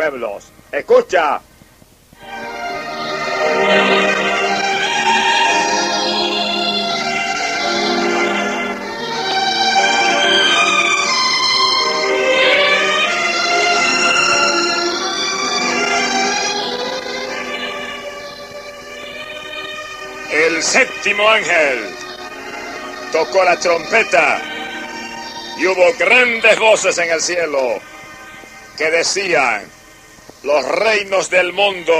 pueblos. Escucha. El séptimo ángel tocó la trompeta y hubo grandes voces en el cielo que decían, los reinos del mundo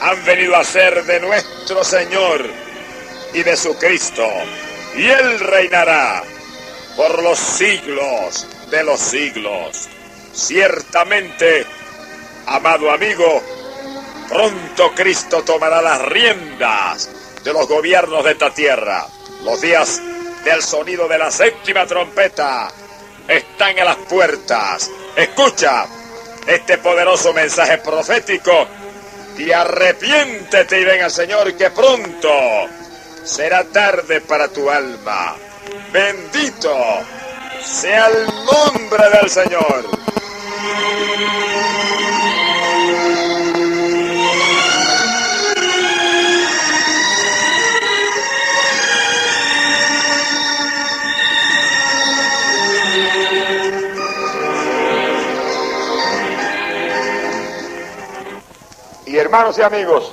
han venido a ser de nuestro Señor y de su Cristo, y Él reinará por los siglos de los siglos. Ciertamente, amado amigo, pronto Cristo tomará las riendas de los gobiernos de esta tierra. Los días del sonido de la séptima trompeta están en las puertas. Escucha este poderoso mensaje profético y arrepiéntete y ven al Señor que pronto será tarde para tu alma. Bendito sea el nombre del Señor. Hermanos y amigos,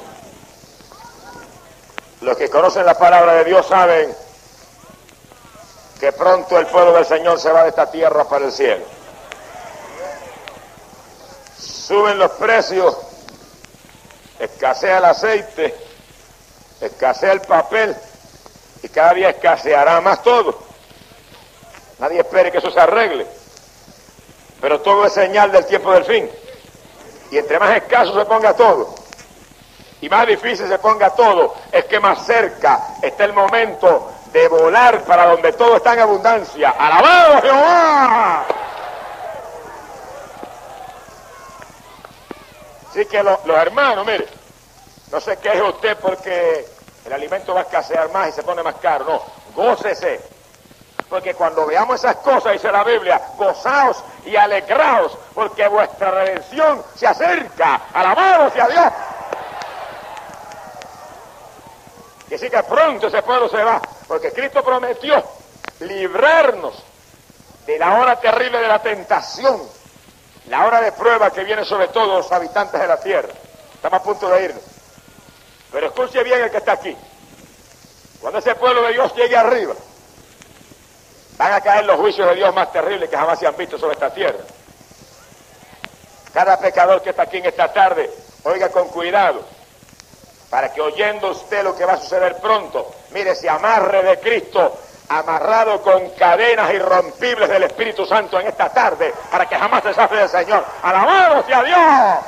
los que conocen la palabra de Dios saben que pronto el pueblo del Señor se va de esta tierra para el cielo. Suben los precios, escasea el aceite, escasea el papel y cada día escaseará más todo. Nadie espere que eso se arregle, pero todo es señal del tiempo del fin. Y entre más escaso se ponga todo, y más difícil se ponga todo, es que más cerca está el momento de volar para donde todo está en abundancia. ¡Alabado Jehová! Así que los hermanos, mire, no se queje usted porque el alimento va a escasear más y se pone más caro, no, gócese porque cuando veamos esas cosas, dice la Biblia, gozaos y alegraos, porque vuestra redención se acerca. Alabados a Dios. Y así que pronto ese pueblo se va, porque Cristo prometió librarnos de la hora terrible de la tentación, la hora de prueba que viene sobre todos los habitantes de la tierra. Estamos a punto de irnos. Pero escuche bien el que está aquí. Cuando ese pueblo de Dios llegue arriba, Van a caer los juicios de Dios más terribles que jamás se han visto sobre esta tierra. Cada pecador que está aquí en esta tarde, oiga con cuidado, para que oyendo usted lo que va a suceder pronto, mire, se amarre de Cristo, amarrado con cadenas irrompibles del Espíritu Santo en esta tarde, para que jamás se sabe del Señor. ¡Alabado sea Dios!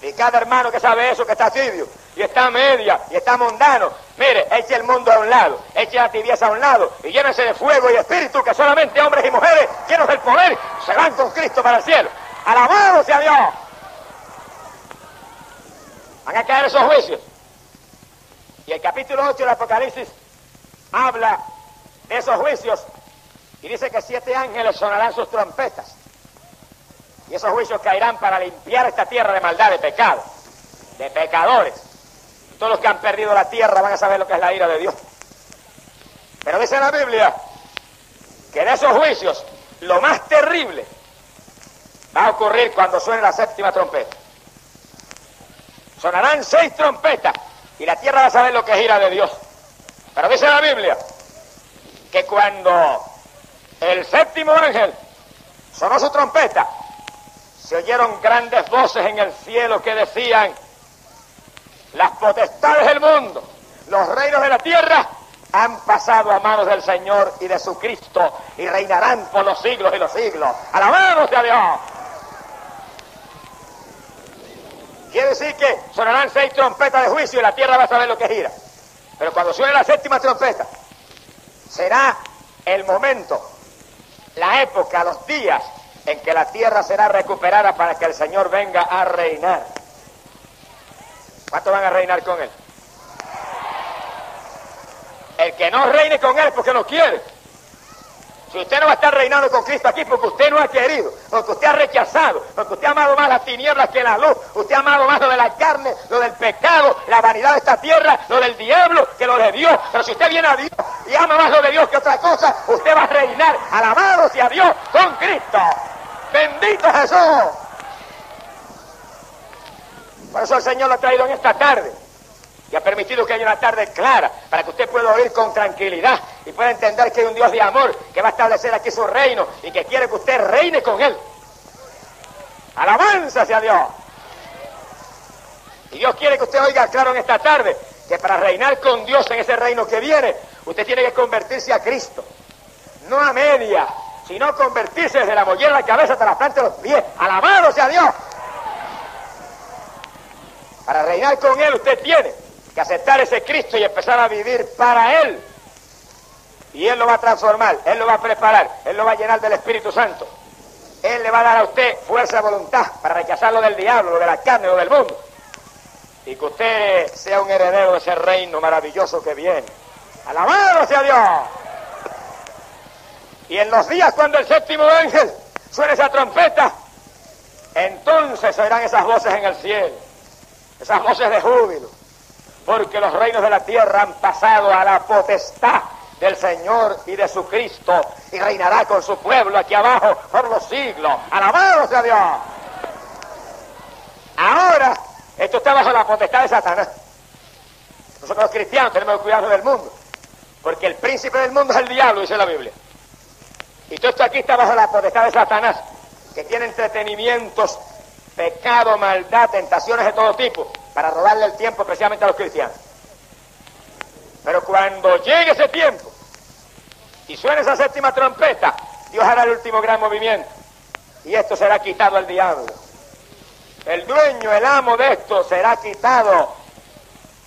Y cada hermano que sabe eso, que está tibio, y está media, y está mundano, mire, eche el mundo a un lado, eche la tibieza a un lado, y llénese de fuego y espíritu, que solamente hombres y mujeres llenos del poder se van con Cristo para el cielo. ¡Alabado sea Dios! Van a caer esos juicios. Y el capítulo 8 del Apocalipsis habla de esos juicios y dice que siete ángeles sonarán sus trompetas. Y esos juicios caerán para limpiar esta tierra de maldad, de pecado, de pecadores. Todos los que han perdido la tierra van a saber lo que es la ira de Dios. Pero dice la Biblia que de esos juicios lo más terrible va a ocurrir cuando suene la séptima trompeta. Sonarán seis trompetas y la tierra va a saber lo que es ira de Dios. Pero dice la Biblia que cuando el séptimo ángel sonó su trompeta, se oyeron grandes voces en el cielo que decían, las potestades del mundo, los reinos de la tierra han pasado a manos del Señor y de su Cristo y reinarán por los siglos y los siglos. ¡Alabamos a Dios! Decir que sonarán seis trompetas de juicio y la tierra va a saber lo que gira. Pero cuando suene la séptima trompeta, será el momento, la época, los días en que la tierra será recuperada para que el Señor venga a reinar. ¿Cuántos van a reinar con Él? El que no reine con Él porque no quiere. Si usted no va a estar reinando con Cristo aquí porque usted no ha querido, porque usted ha rechazado, porque usted ha amado más las tinieblas que la luz, usted ha amado más lo de la carne, lo del pecado, la vanidad de esta tierra, lo del diablo que lo de Dios. Pero si usted viene a Dios y ama más lo de Dios que otra cosa, usted va a reinar alabado sea Dios con Cristo. Bendito Jesús. Por eso el Señor lo ha traído en esta tarde y ha permitido que haya una tarde clara para que usted pueda oír con tranquilidad y pueda entender que hay un Dios de amor que va a establecer aquí su reino y que quiere que usted reine con él. Alabanza hacia Dios. Y Dios quiere que usted oiga claro en esta tarde que para reinar con Dios en ese reino que viene, usted tiene que convertirse a Cristo. No a media, sino convertirse desde la mollera de la cabeza hasta la planta de los pies. Alabado sea Dios. Para reinar con Él usted tiene que aceptar ese Cristo y empezar a vivir para Él. Y Él lo va a transformar, Él lo va a preparar, Él lo va a llenar del Espíritu Santo. Él le va a dar a usted fuerza voluntad para rechazar lo del diablo, lo de la carne, lo del mundo. Y que usted sea un heredero de ese reino maravilloso que viene. Alabado sea Dios. Y en los días cuando el séptimo ángel suene esa trompeta, entonces oirán esas voces en el cielo, esas voces de júbilo, porque los reinos de la tierra han pasado a la potestad del Señor y de su Cristo, y reinará con su pueblo aquí abajo por los siglos. Alabado sea Dios. Ahora, esto está bajo la potestad de Satanás. Nosotros los cristianos tenemos que cuidar del mundo, porque el príncipe del mundo es el diablo, dice la Biblia. Y todo esto aquí está bajo la potestad de Satanás, que tiene entretenimientos, pecado, maldad, tentaciones de todo tipo, para robarle el tiempo precisamente a los cristianos. Pero cuando llegue ese tiempo y suene esa séptima trompeta, Dios hará el último gran movimiento. Y esto será quitado al diablo. El dueño, el amo de esto será quitado.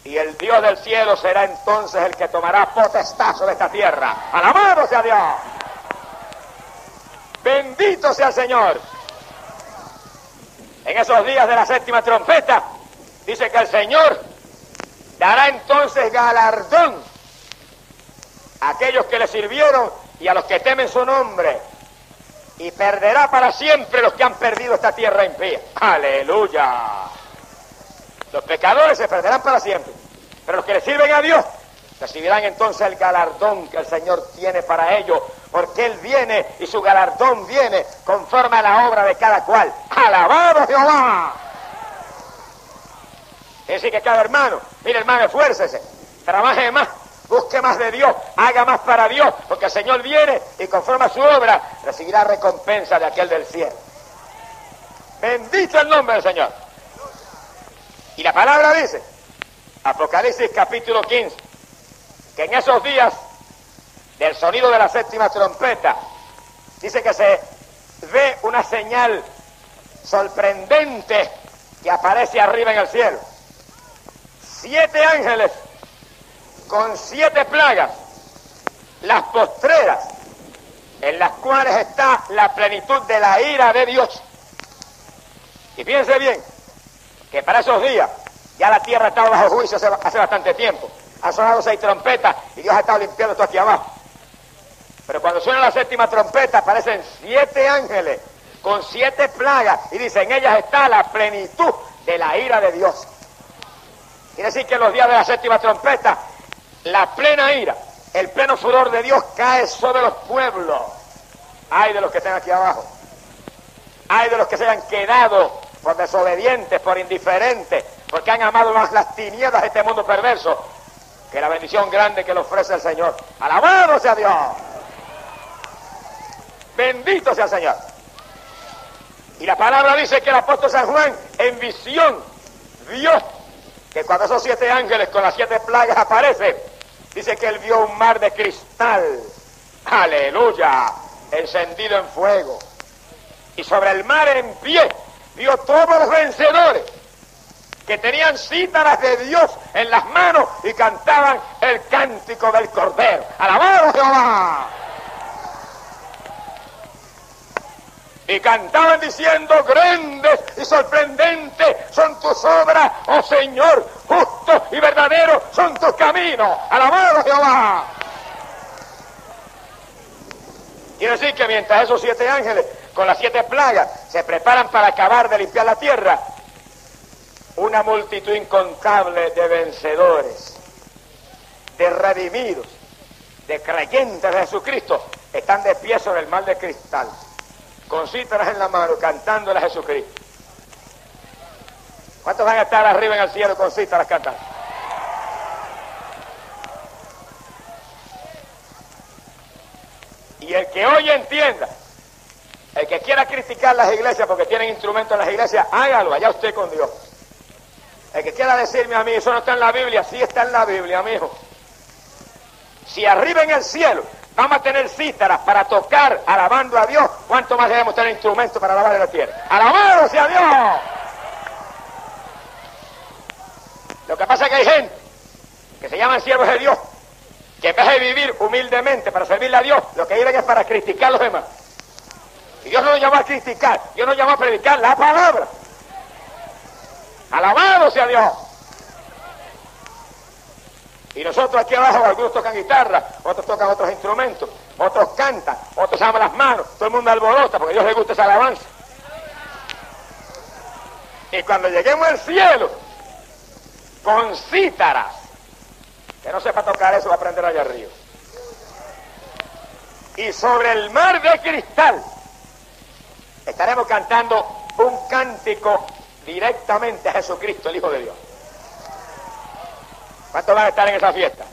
Y el Dios del cielo será entonces el que tomará potestad sobre esta tierra. Alabado sea Dios. Bendito sea el Señor. En esos días de la séptima trompeta, dice que el Señor dará entonces galardón a aquellos que le sirvieron y a los que temen su nombre. Y perderá para siempre los que han perdido esta tierra impía. Aleluya. Los pecadores se perderán para siempre. Pero los que le sirven a Dios recibirán entonces el galardón que el Señor tiene para ellos, porque Él viene y su galardón viene conforme a la obra de cada cual. ¡Alabado Jehová! Es decir, que cada hermano, mire hermano, esfuércese, trabaje más, busque más de Dios, haga más para Dios, porque el Señor viene y conforme a su obra recibirá recompensa de aquel del cielo. Bendito el nombre del Señor. Y la palabra dice, Apocalipsis capítulo 15, que en esos días del sonido de la séptima trompeta, dice que se ve una señal sorprendente que aparece arriba en el cielo. Siete ángeles con siete plagas, las postreras, en las cuales está la plenitud de la ira de Dios. Y fíjense bien, que para esos días ya la tierra estaba bajo juicio hace, hace bastante tiempo. Han sonado seis trompetas y Dios ha estado limpiando esto aquí abajo. Pero cuando suena la séptima trompeta aparecen siete ángeles con siete plagas y dicen, en ellas está la plenitud de la ira de Dios. Quiere decir que en los días de la séptima trompeta, la plena ira, el pleno furor de Dios cae sobre los pueblos. Hay de los que estén aquí abajo. Hay de los que se hayan quedado por desobedientes, por indiferentes, porque han amado más las tinieblas de este mundo perverso que la bendición grande que le ofrece el Señor. Alabado sea Dios. Bendito sea el Señor. Y la palabra dice que el apóstol San Juan en visión vio que cuando esos siete ángeles con las siete plagas aparecen, dice que él vio un mar de cristal. Aleluya. Encendido en fuego. Y sobre el mar en pie vio todos los vencedores que tenían cítaras de Dios en las manos y cantaban el cántico del Cordero. ¡Alabado Jehová! Y cantaban diciendo, grandes y sorprendentes son tus obras, oh Señor, justo y verdadero son tus caminos. ¡Alabado Jehová! Quiere decir que mientras esos siete ángeles con las siete plagas se preparan para acabar de limpiar la tierra, una multitud incontable de vencedores, de redimidos, de creyentes de Jesucristo, están de pie sobre el mar de cristal, con cítaras en la mano, cantándole a Jesucristo. ¿Cuántos van a estar arriba en el cielo con cítaras cantando? Y el que hoy entienda, el que quiera criticar las iglesias porque tienen instrumentos en las iglesias, hágalo, allá usted con Dios. El que quiera decirme a mí, eso no está en la Biblia, sí está en la Biblia, amigo. Si arriba en el cielo vamos a tener cítaras para tocar alabando a Dios, ¿cuánto más debemos tener instrumentos para alabar en la tierra? ¡Alabado sea Dios! Lo que pasa es que hay gente que se llaman siervos de Dios, que en vez de vivir humildemente para servirle a Dios, lo que viven es para criticar a los demás. Y Dios no nos llamó a criticar, Dios nos llamó a predicar la palabra. Alabado sea Dios. Y nosotros aquí abajo, algunos tocan guitarra, otros tocan otros instrumentos, otros cantan, otros llaman las manos, todo el mundo alborota porque a Dios le gusta esa alabanza. Y cuando lleguemos al cielo, con cítaras, que no sepa tocar eso va a aprender allá arriba. Y sobre el mar de cristal estaremos cantando un cántico directamente a Jesucristo, el Hijo de Dios. ¿Cuántos van a estar en esa fiesta?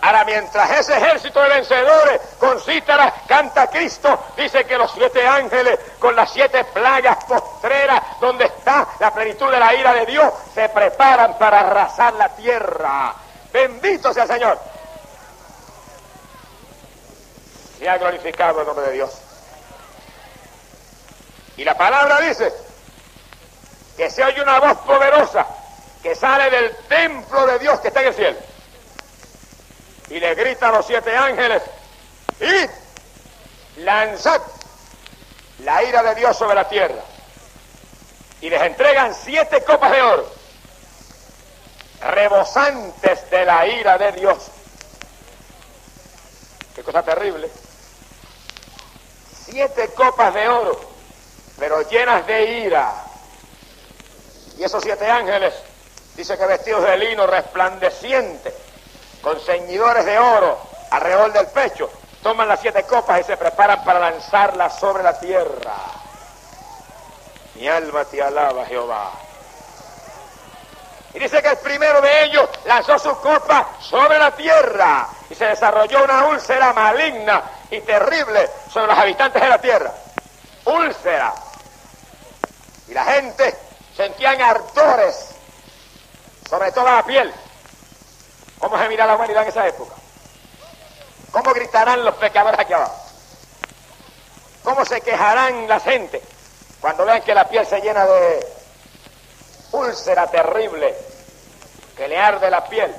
Ahora, mientras ese ejército de vencedores con cítaras canta Cristo, dice que los siete ángeles con las siete playas postreras donde está la plenitud de la ira de Dios se preparan para arrasar la tierra. Bendito sea el Señor. Se ha glorificado el nombre de Dios. Y la palabra dice que se oye una voz poderosa que sale del templo de Dios que está en el cielo. Y le grita a los siete ángeles, y lanzad la ira de Dios sobre la tierra. Y les entregan siete copas de oro, rebosantes de la ira de Dios. Qué cosa terrible. Siete copas de oro, pero llenas de ira. Y esos siete ángeles, dice que vestidos de lino resplandeciente, con ceñidores de oro alrededor del pecho, toman las siete copas y se preparan para lanzarlas sobre la tierra. Mi alma te alaba, Jehová. Y dice que el primero de ellos lanzó su copa sobre la tierra y se desarrolló una úlcera maligna y terrible sobre los habitantes de la tierra. Úlcera. Y la gente sentían ardores sobre toda la piel. ¿Cómo se mira la humanidad en esa época? ¿Cómo gritarán los pecadores aquí abajo? ¿Cómo se quejarán la gente cuando vean que la piel se llena de úlcera terrible, que le arde la piel,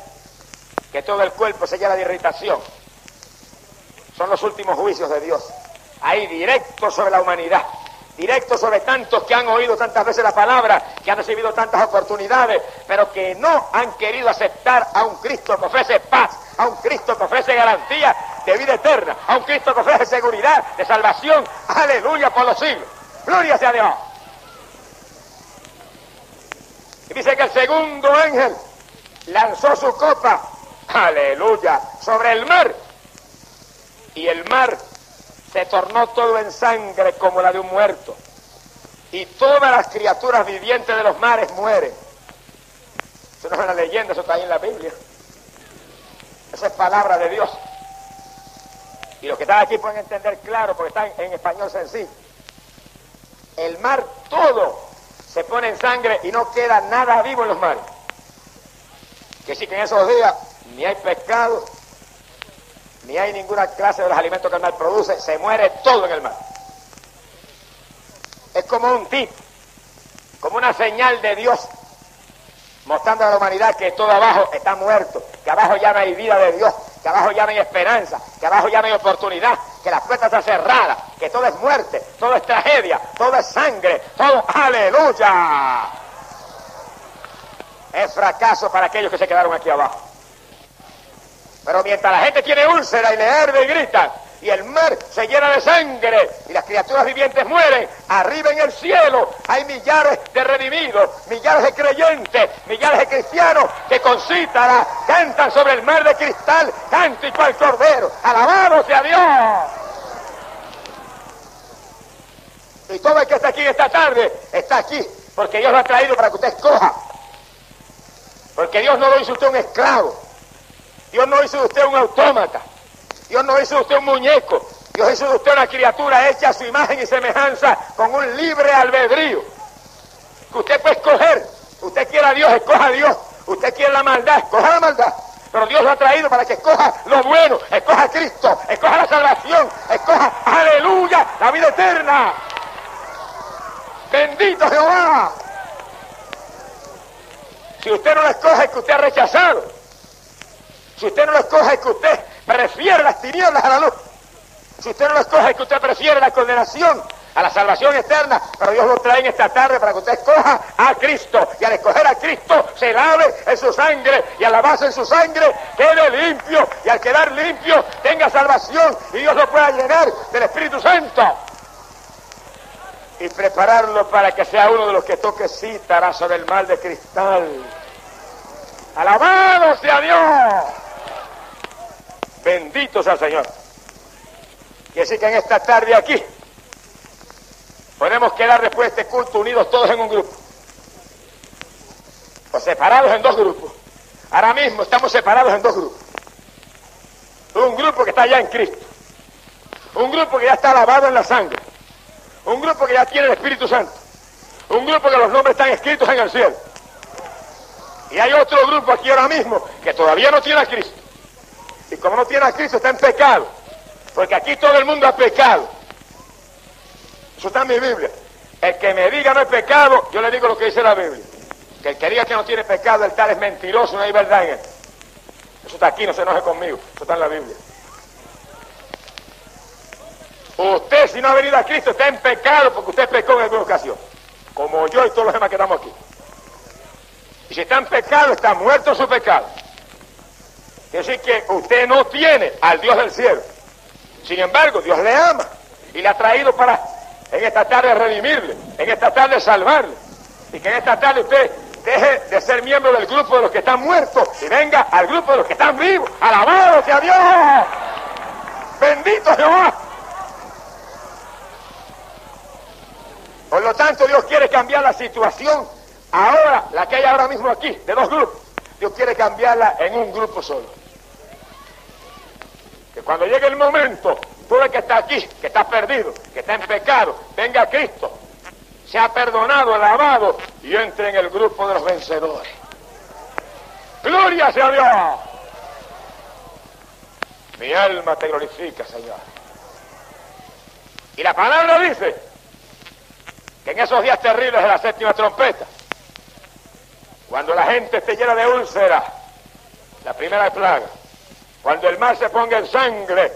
que todo el cuerpo se llena de irritación? Son los últimos juicios de Dios, ahí directo sobre la humanidad directo sobre tantos que han oído tantas veces la palabra, que han recibido tantas oportunidades, pero que no han querido aceptar a un Cristo que ofrece paz, a un Cristo que ofrece garantía de vida eterna, a un Cristo que ofrece seguridad, de salvación, aleluya por los siglos. Gloria sea Dios. Y dice que el segundo ángel lanzó su copa, aleluya, sobre el mar. Y el mar se tornó todo en sangre como la de un muerto. Y todas las criaturas vivientes de los mares mueren. Eso no es una leyenda, eso está ahí en la Biblia. Esa es palabra de Dios. Y los que están aquí pueden entender claro porque están en español sencillo. El mar todo se pone en sangre y no queda nada vivo en los mares. Que sí que en esos días ni hay pescado, ni hay ninguna clase de los alimentos que el mar produce, se muere todo en el mar. Es como un tip, como una señal de Dios mostrando a la humanidad que todo abajo está muerto, que abajo ya no hay vida de Dios, que abajo ya no hay esperanza, que abajo ya no hay oportunidad, que las puertas están cerradas, que todo es muerte, todo es tragedia, todo es sangre, todo aleluya. Es fracaso para aquellos que se quedaron aquí abajo. Pero mientras la gente tiene úlcera y le arde y grita, y el mar se llena de sangre y las criaturas vivientes mueren, arriba en el cielo hay millares de redimidos, millares de creyentes, millares de cristianos que con cítara cantan sobre el mar de cristal, cántico al cordero, alabado sea Dios. Y todo el que está aquí esta tarde está aquí porque Dios lo ha traído para que usted escoja. Porque Dios no lo hizo usted un esclavo. Dios no hizo de usted un autómata. Dios no hizo de usted un muñeco. Dios hizo de usted una criatura hecha a su imagen y semejanza con un libre albedrío. Que usted puede escoger. Usted quiere a Dios, escoja a Dios. Usted quiere la maldad, escoja la maldad. Pero Dios lo ha traído para que escoja lo bueno, escoja a Cristo, escoja la salvación, escoja, aleluya, la vida eterna. Bendito Jehová. Si usted no lo escoge es que usted ha rechazado. Si usted no lo escoge es que usted prefiere las tinieblas a la luz. Si usted no lo escoge es que usted prefiere la condenación a la salvación eterna, pero Dios lo trae en esta tarde para que usted escoja a Cristo. Y al escoger a Cristo se lave en su sangre y a lavarse en su sangre quede limpio y al quedar limpio tenga salvación y Dios lo pueda llenar del Espíritu Santo y prepararlo para que sea uno de los que toque cítara sobre el mal de cristal. Alabado sea Dios. Bendito sea el Señor. Y así que en esta tarde aquí podemos quedar después de este culto unidos todos en un grupo. O separados en dos grupos. Ahora mismo estamos separados en dos grupos. Un grupo que está ya en Cristo. Un grupo que ya está lavado en la sangre un grupo que ya tiene el Espíritu Santo. Un grupo que los nombres están escritos en el cielo. Y hay otro grupo aquí ahora mismo que todavía no tiene a Cristo. Y como no tiene a Cristo está en pecado. Porque aquí todo el mundo ha pecado. Eso está en mi Biblia. El que me diga no es pecado, yo le digo lo que dice la Biblia. Que el que diga que no tiene pecado, el tal es mentiroso, no hay verdad en él. Eso está aquí, no se enoje conmigo. Eso está en la Biblia. Usted, si no ha venido a Cristo, está en pecado porque usted pecó en alguna ocasión. Como yo y todos los demás que estamos aquí. Y si está en pecado, está muerto su pecado. Es decir, que usted no tiene al Dios del cielo. Sin embargo, Dios le ama y le ha traído para en esta tarde redimirle, en esta tarde salvarle. Y que en esta tarde usted deje de ser miembro del grupo de los que están muertos y venga al grupo de los que están vivos. Alabado sea Dios. Bendito Jehová. Por lo tanto, Dios quiere cambiar la situación ahora, la que hay ahora mismo aquí, de dos grupos. Dios quiere cambiarla en un grupo solo. Que cuando llegue el momento, tú el que está aquí, que está perdido, que está en pecado, venga a Cristo, sea perdonado, alabado y entre en el grupo de los vencedores. Gloria sea Dios. Mi alma te glorifica, Señor. Y la palabra dice, que en esos días terribles de la séptima trompeta, cuando la gente esté llena de úlcera, la primera plaga, cuando el mar se ponga en sangre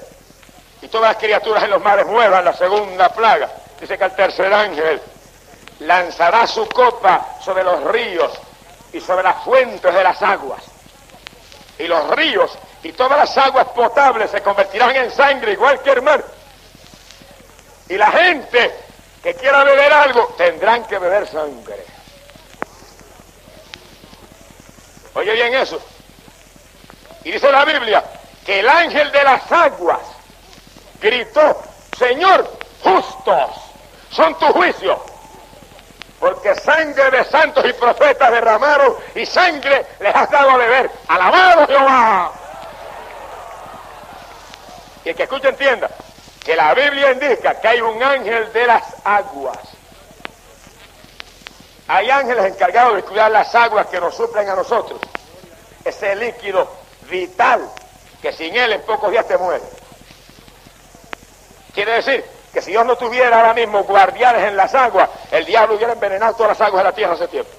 y todas las criaturas en los mares muevan, la segunda plaga, dice que el tercer ángel lanzará su copa sobre los ríos y sobre las fuentes de las aguas. Y los ríos y todas las aguas potables se convertirán en sangre igual que el mar. Y la gente que quiera beber algo, tendrán que beber sangre. Oye bien eso. Y dice la Biblia que el ángel de las aguas gritó, Señor, justos son tus juicios, porque sangre de santos y profetas derramaron y sangre les has dado a beber. Alabado Jehová. Y el que escuche entienda, que la Biblia indica que hay un ángel de las aguas. Hay ángeles encargados de cuidar las aguas que nos suplen a nosotros. Ese líquido vital que sin él en pocos días te muere. Quiere decir que si Dios no tuviera ahora mismo guardianes en las aguas, el diablo hubiera envenenado todas las aguas de la tierra hace tiempo.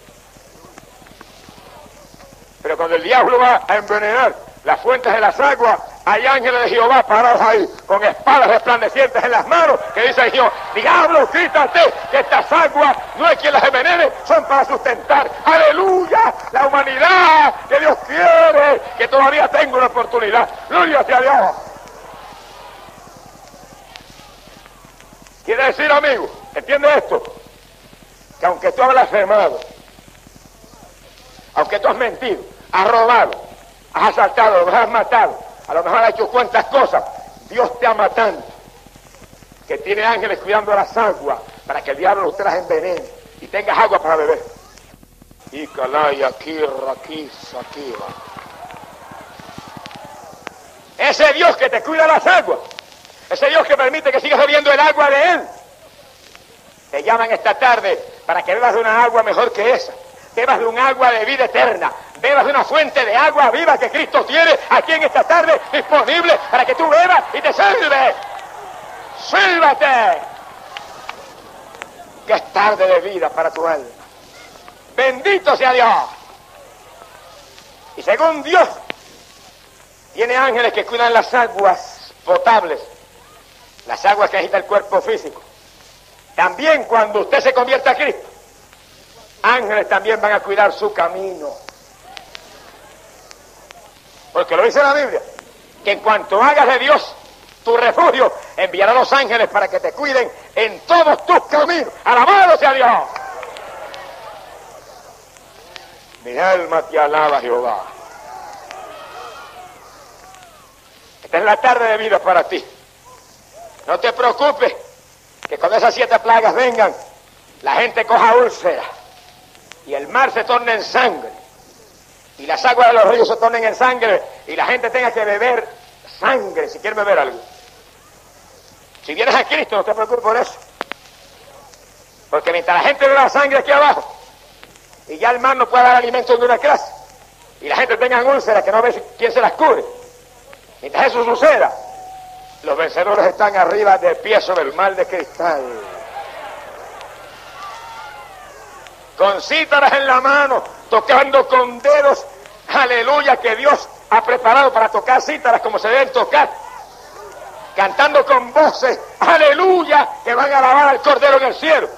Pero cuando el diablo va a envenenar las fuentes de las aguas, hay ángeles de Jehová parados ahí, con espadas resplandecientes en las manos, que dice Jehová, diablo, quítate, que estas aguas no hay quien las envenene, son para sustentar, aleluya, la humanidad que Dios quiere, que todavía tengo una oportunidad, gloria a Dios. Quiere decir, amigo, ¿entiende esto? Que aunque tú has blasfemado, aunque tú has mentido, has robado, has asaltado, has matado, a lo mejor has hecho cuantas cosas, Dios te ama tanto que tiene ángeles cuidando las aguas para que el diablo usted las envenene y tengas agua para beber. Y calaya, kirra, kisa, Ese Dios que te cuida las aguas, ese Dios que permite que sigas bebiendo el agua de Él, te llaman esta tarde para que bebas de una agua mejor que esa, bebas de un agua de vida eterna, bebas de una fuente de agua viva que Cristo tiene aquí en esta tarde disponible para que tú bebas y te salves. ¡Sálvate! Que es tarde de vida para tu alma. Bendito sea Dios. Y según Dios, tiene ángeles que cuidan las aguas potables, las aguas que agita el cuerpo físico. También cuando usted se convierta a Cristo, ángeles también van a cuidar su camino. Porque lo dice la Biblia, que en cuanto hagas de Dios tu refugio, enviará a los ángeles para que te cuiden en todos tus caminos. Alabado sea Dios. Mi alma te alaba, Jehová. Esta es la tarde de vida para ti. No te preocupes que cuando esas siete plagas vengan, la gente coja úlcera y el mar se torne en sangre y las aguas de los ríos se tornen en sangre y la gente tenga que beber sangre si quiere beber algo. Si vienes a Cristo, no te preocupes por eso. Porque mientras la gente bebe la sangre aquí abajo y ya el mar no puede dar alimento de una clase y la gente tenga úlceras que no ve quién se las cubre, mientras eso suceda, los vencedores están arriba de pie sobre el mar de cristal. Con cítaras en la mano, tocando con dedos, aleluya, que Dios ha preparado para tocar cítaras como se deben tocar. Cantando con voces, aleluya, que van a alabar al Cordero en el cielo.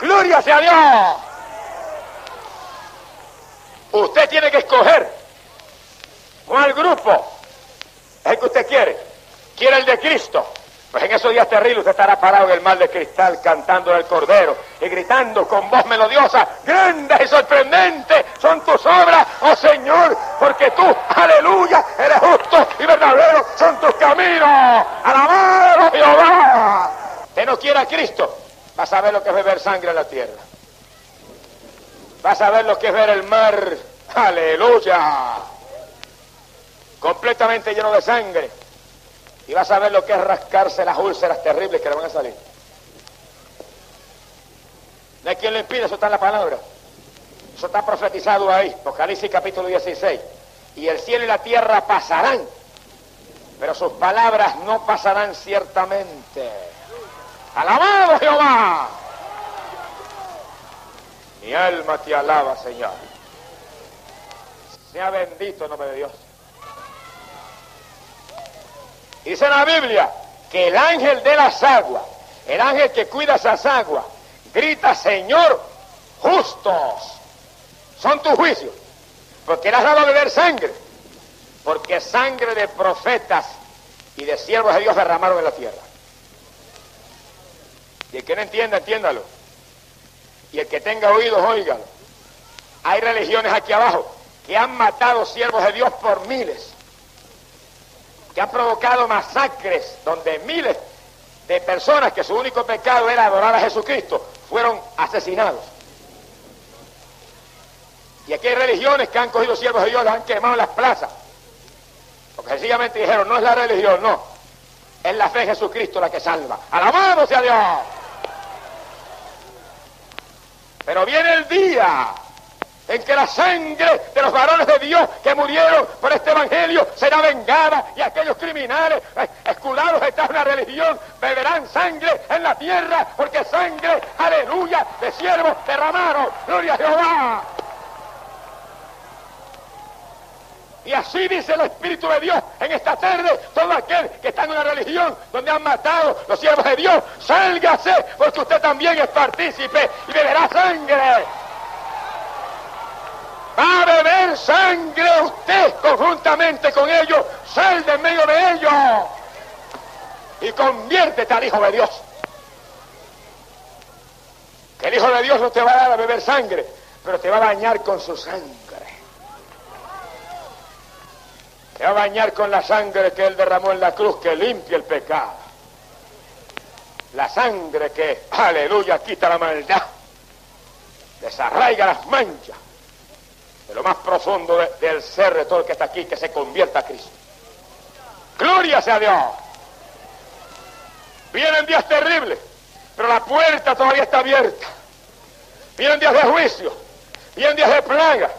Gloria sea Dios. Usted tiene que escoger cuál grupo es el que usted quiere. Quiere el de Cristo. Pues en esos días terribles usted estará parado en el mar de cristal cantando el Cordero y gritando con voz melodiosa, grande y sorprendente son tus obras, oh Señor, porque tú, aleluya, eres justo y verdadero, son tus caminos. Alabado Jehová. Usted no quiere a Cristo, vas a ver lo que es beber sangre en la tierra. Vas a ver lo que es ver el mar, aleluya completamente lleno de sangre. Y vas a ver lo que es rascarse las úlceras terribles que le van a salir. No hay quien lo impide, eso está en la palabra. Eso está profetizado ahí, Apocalipsis capítulo 16. Y el cielo y la tierra pasarán, pero sus palabras no pasarán ciertamente. Alabado Jehová. Mi alma te alaba, Señor. Sea bendito el nombre de Dios. Dice la Biblia que el ángel de las aguas, el ángel que cuida esas aguas, grita, Señor, justos son tus juicios, porque le has dado a beber sangre, porque sangre de profetas y de siervos de Dios derramaron en la tierra. Y el que no entienda, entiéndalo. Y el que tenga oídos, óigalo. Hay religiones aquí abajo que han matado siervos de Dios por miles que han provocado masacres donde miles de personas que su único pecado era adorar a Jesucristo fueron asesinados. Y aquí hay religiones que han cogido siervos de Dios, han quemado en las plazas. Porque sencillamente dijeron, no es la religión, no. Es la fe en Jesucristo la que salva. Alabado sea Dios. Pero viene el día en que la sangre de los varones de Dios que murieron por este evangelio será vengada y aquellos criminales eh, escudados de esta religión beberán sangre en la tierra porque sangre, aleluya, de siervos derramaron. Gloria a Jehová. Y así dice el Espíritu de Dios en esta tarde, todo aquel que está en una religión donde han matado los siervos de Dios, sálgase, porque usted también es partícipe y beberá sangre. Va a beber sangre usted conjuntamente con ellos, sal de medio de ellos y conviértete al Hijo de Dios. Que el Hijo de Dios no te va a dar a beber sangre, pero te va a bañar con su sangre. Te va a bañar con la sangre que Él derramó en la cruz que limpia el pecado. La sangre que, aleluya, quita la maldad. Desarraiga las manchas de lo más profundo del ser de todo el que está aquí, que se convierta a Cristo. Gloria sea Dios. Vienen días terribles, pero la puerta todavía está abierta. Vienen días de juicio, vienen días de plaga,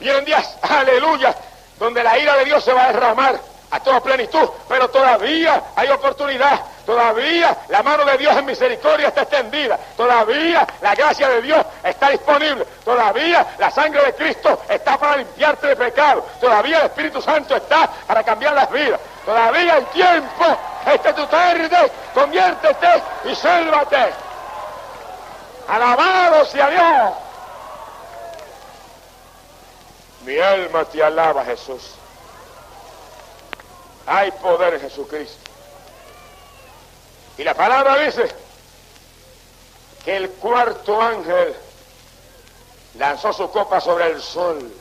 vienen días, aleluya, donde la ira de Dios se va a derramar a toda plenitud, pero todavía hay oportunidad, todavía la mano de Dios en misericordia está extendida, todavía la gracia de Dios está disponible, todavía la sangre de Cristo está para limpiarte de pecado, todavía el Espíritu Santo está para cambiar las vidas, todavía hay tiempo, esta es tu tarde, conviértete y sálvate. Alabado sea Dios. Mi alma te alaba, Jesús. Hay poder en Jesucristo. Y la palabra dice que el cuarto ángel lanzó su copa sobre el sol.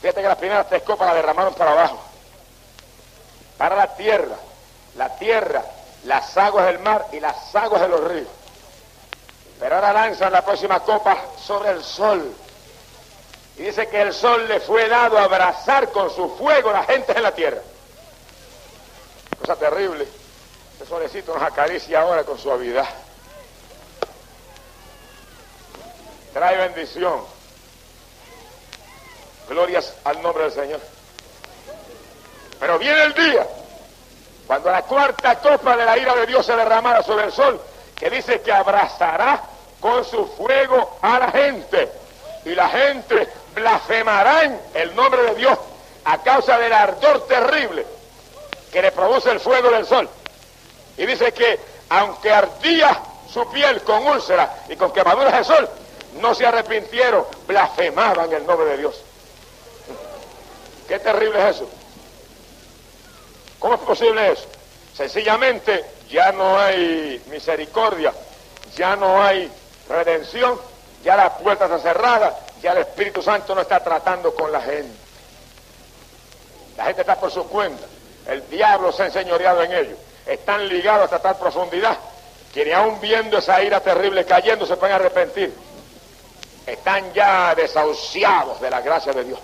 Fíjate que las primeras tres copas la derramaron para abajo, para la tierra, la tierra, las aguas del mar y las aguas de los ríos. Pero ahora lanzan la próxima copa sobre el sol. Y dice que el sol le fue dado a abrazar con su fuego a la gente en la tierra. Cosa terrible. Ese solecito nos acaricia ahora con suavidad. Trae bendición. Glorias al nombre del Señor. Pero viene el día cuando la cuarta copa de la ira de Dios se derramara sobre el sol, que dice que abrazará con su fuego a la gente. Y la gente blasfemarán el nombre de Dios a causa del ardor terrible que le produce el fuego del sol. Y dice que aunque ardía su piel con úlcera y con quemaduras de sol, no se arrepintieron, blasfemaban el nombre de Dios. Qué terrible es eso. ¿Cómo es posible eso? Sencillamente ya no hay misericordia, ya no hay redención, ya la puerta está cerrada, ya el Espíritu Santo no está tratando con la gente. La gente está por su cuenta. El diablo se ha enseñoreado en ellos. Están ligados hasta tal profundidad que ni aún viendo esa ira terrible cayendo se pueden arrepentir. Están ya desahuciados de la gracia de Dios.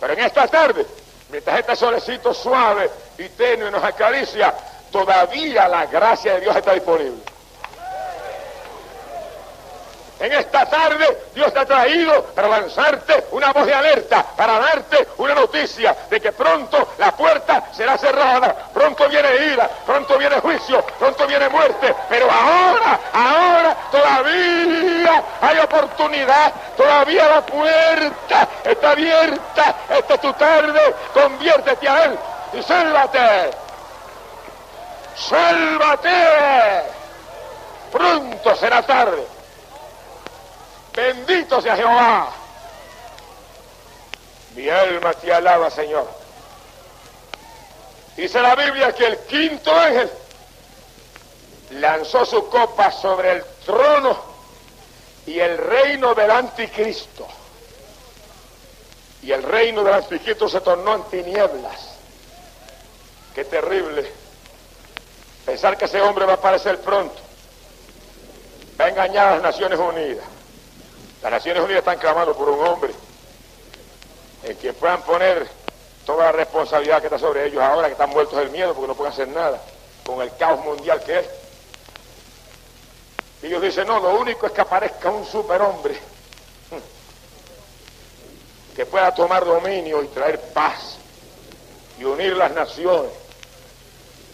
Pero en esta tarde, mientras este solecito suave y tenue nos acaricia, todavía la gracia de Dios está disponible. En esta tarde Dios te ha traído para lanzarte una voz de alerta, para darte una noticia de que pronto la puerta será cerrada, pronto viene ira, pronto viene juicio, pronto viene muerte, pero ahora, ahora todavía hay oportunidad, todavía la puerta está abierta, esta es tu tarde, conviértete a Él y sálvate, sálvate, pronto será tarde. Bendito sea Jehová. Mi alma te alaba, Señor. Dice la Biblia que el quinto ángel lanzó su copa sobre el trono y el reino del anticristo. Y el reino del anticristo se tornó en tinieblas. Qué terrible. Pensar que ese hombre va a aparecer pronto. Va a engañar a las Naciones Unidas. Las Naciones Unidas están clamando por un hombre en quien puedan poner toda la responsabilidad que está sobre ellos ahora, que están muertos del miedo porque no pueden hacer nada con el caos mundial que es. Y ellos dicen, no, lo único es que aparezca un superhombre que pueda tomar dominio y traer paz y unir las naciones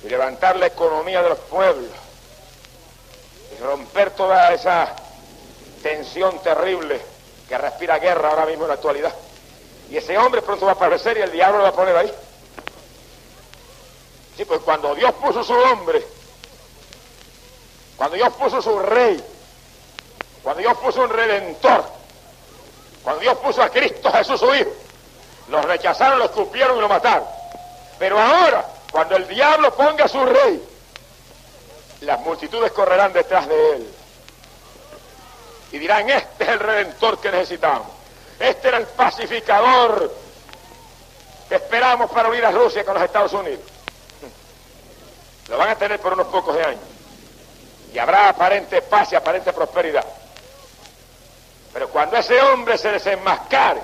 y levantar la economía de los pueblos y romper toda esa tensión terrible que respira guerra ahora mismo en la actualidad. Y ese hombre pronto va a aparecer y el diablo lo va a poner ahí. Sí, pues cuando Dios puso su hombre, cuando Dios puso su rey, cuando Dios puso un redentor, cuando Dios puso a Cristo Jesús su Hijo, los rechazaron, los escupieron y lo mataron. Pero ahora, cuando el diablo ponga su rey, las multitudes correrán detrás de él. Y dirán, este es el redentor que necesitamos. Este era el pacificador que esperamos para unir a Rusia con los Estados Unidos. Lo van a tener por unos pocos años. Y habrá aparente paz y aparente prosperidad. Pero cuando ese hombre se desenmascare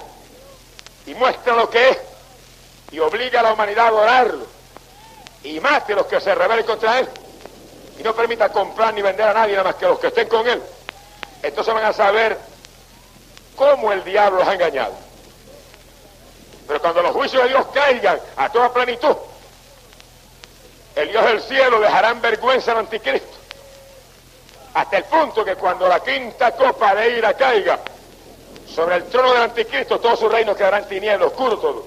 y muestra lo que es y obliga a la humanidad a adorarlo y mate a los que se rebelen contra él y no permita comprar ni vender a nadie nada más que a los que estén con él, entonces van a saber cómo el diablo los ha engañado. Pero cuando los juicios de Dios caigan a toda plenitud, el Dios del cielo dejará en vergüenza al anticristo. Hasta el punto que cuando la quinta copa de ira caiga sobre el trono del anticristo, todo su reino quedará en tiniebla, oscuro.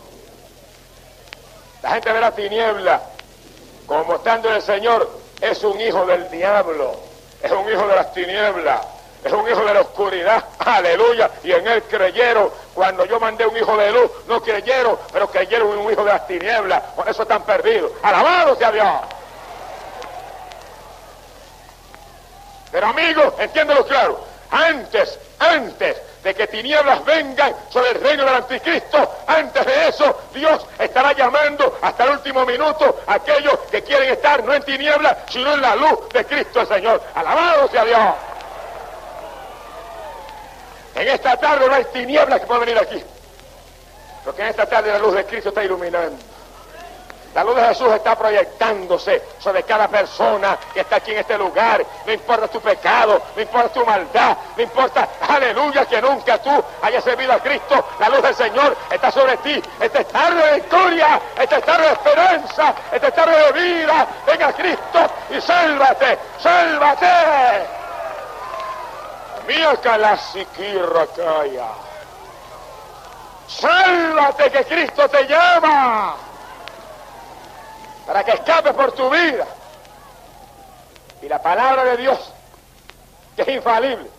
La gente verá tiniebla, como mostrando el Señor, es un hijo del diablo, es un hijo de las tinieblas, es un hijo de la oscuridad, aleluya, y en él creyeron, cuando yo mandé un hijo de luz, no creyeron, pero creyeron en un hijo de las tinieblas, por eso están perdidos, alabado sea Dios. Pero amigos, entiéndelo claro, antes, antes de que tinieblas vengan sobre el reino del anticristo, antes de eso Dios estará llamando hasta el último minuto a aquellos que quieren estar no en tinieblas, sino en la luz de Cristo el Señor. Alabado sea Dios. En esta tarde no hay tinieblas que puedan venir aquí, porque en esta tarde la luz de Cristo está iluminando. La luz de Jesús está proyectándose sobre cada persona que está aquí en este lugar. No importa tu pecado, no importa tu maldad, no importa, aleluya, que nunca tú hayas servido a Cristo. La luz del Señor está sobre ti. Esta es tarde de victoria, esta es tarde de esperanza, esta es tarde de vida. Venga Cristo y sálvate, sálvate. Calla. Sálvate que Cristo te llama para que escapes por tu vida. Y la palabra de Dios, que es infalible,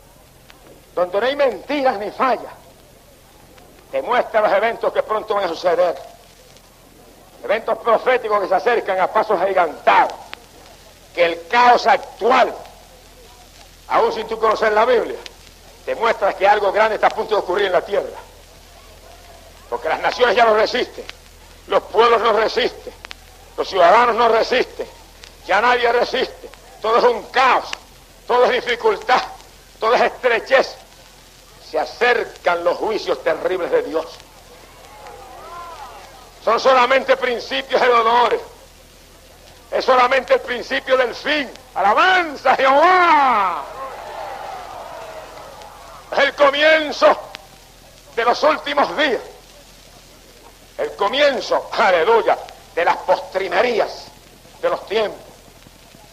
donde no hay mentiras ni fallas, te muestra los eventos que pronto van a suceder. Eventos proféticos que se acercan a pasos gigantados. Que el caos actual, aún sin tú conocer la Biblia, te muestra que algo grande está a punto de ocurrir en la tierra. Porque las naciones ya lo resisten, los pueblos no resisten, los ciudadanos no resisten, ya nadie resiste, todo es un caos, todo es dificultad, todo es estrechez. Se acercan los juicios terribles de Dios. Son solamente principios de dolores. Es solamente el principio del fin. Alabanza Jehová. Es el comienzo de los últimos días. El comienzo, aleluya, de las postrimerías de los tiempos.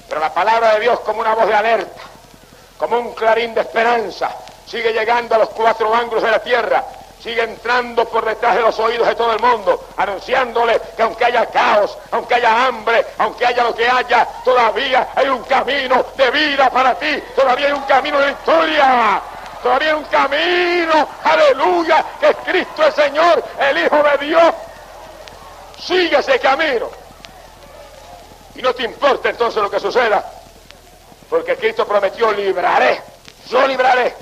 Pero la palabra de Dios como una voz de alerta, como un clarín de esperanza, sigue llegando a los cuatro ángulos de la tierra, sigue entrando por detrás de los oídos de todo el mundo, anunciándole que aunque haya caos, aunque haya hambre, aunque haya lo que haya, todavía hay un camino de vida para ti, todavía hay un camino de victoria. Todavía un camino, aleluya, que es Cristo el Señor, el Hijo de Dios, Sigue ese camino. Y no te importa entonces lo que suceda, porque Cristo prometió libraré, yo libraré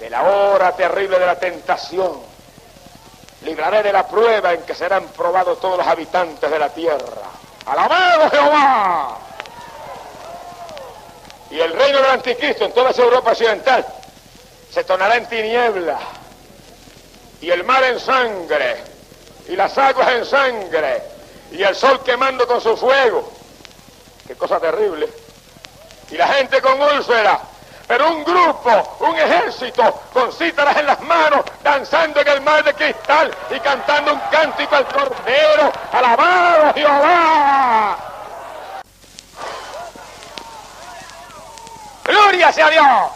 de la hora terrible de la tentación. Libraré de la prueba en que serán probados todos los habitantes de la tierra. Alabado Jehová. Y el reino del anticristo en toda esa Europa occidental se tornará en tiniebla y el mar en sangre y las aguas en sangre y el sol quemando con su fuego. Qué cosa terrible. Y la gente con úlcera. Pero un grupo, un ejército con cítaras en las manos, danzando en el mar de cristal y cantando un cántico al cordero. ¡Alabado Jehová! ¡Gloria sea Dios!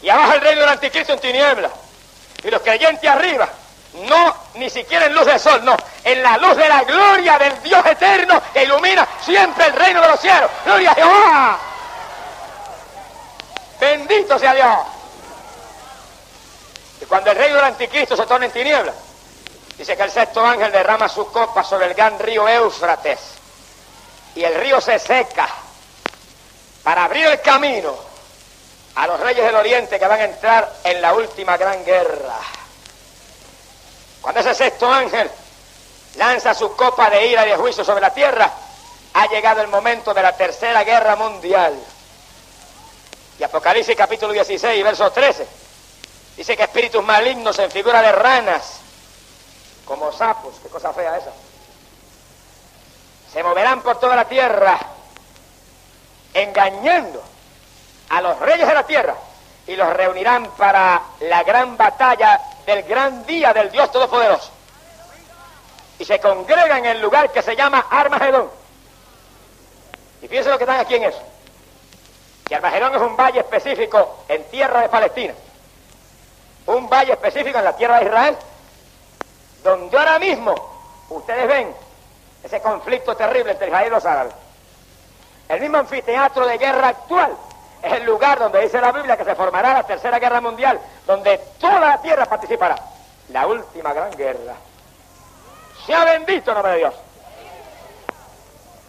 Y abajo el reino del anticristo en tinieblas. Y los creyentes arriba, no ni siquiera en luz del sol, no, en la luz de la gloria del Dios eterno que ilumina siempre el reino de los cielos. Gloria a Jehová. Bendito sea Dios. Y cuando el reino del anticristo se torna en tinieblas, dice que el sexto ángel derrama su copa sobre el gran río Éufrates. Y el río se seca para abrir el camino a los reyes del oriente que van a entrar en la última gran guerra. Cuando ese sexto ángel lanza su copa de ira y de juicio sobre la tierra, ha llegado el momento de la tercera guerra mundial. Y Apocalipsis capítulo 16, verso 13, dice que espíritus malignos en figura de ranas, como sapos, qué cosa fea esa, se moverán por toda la tierra engañando a los reyes de la tierra y los reunirán para la gran batalla del gran día del Dios Todopoderoso. Y se congregan en el lugar que se llama Armagedón. Y fíjense lo que están aquí en eso. Que Armagedón es un valle específico en tierra de Palestina. Un valle específico en la tierra de Israel. Donde ahora mismo ustedes ven ese conflicto terrible entre Israel y los árabes. El mismo anfiteatro de guerra actual es el lugar donde dice la Biblia que se formará la tercera guerra mundial, donde toda la tierra participará. La última gran guerra. Sea bendito el nombre de Dios.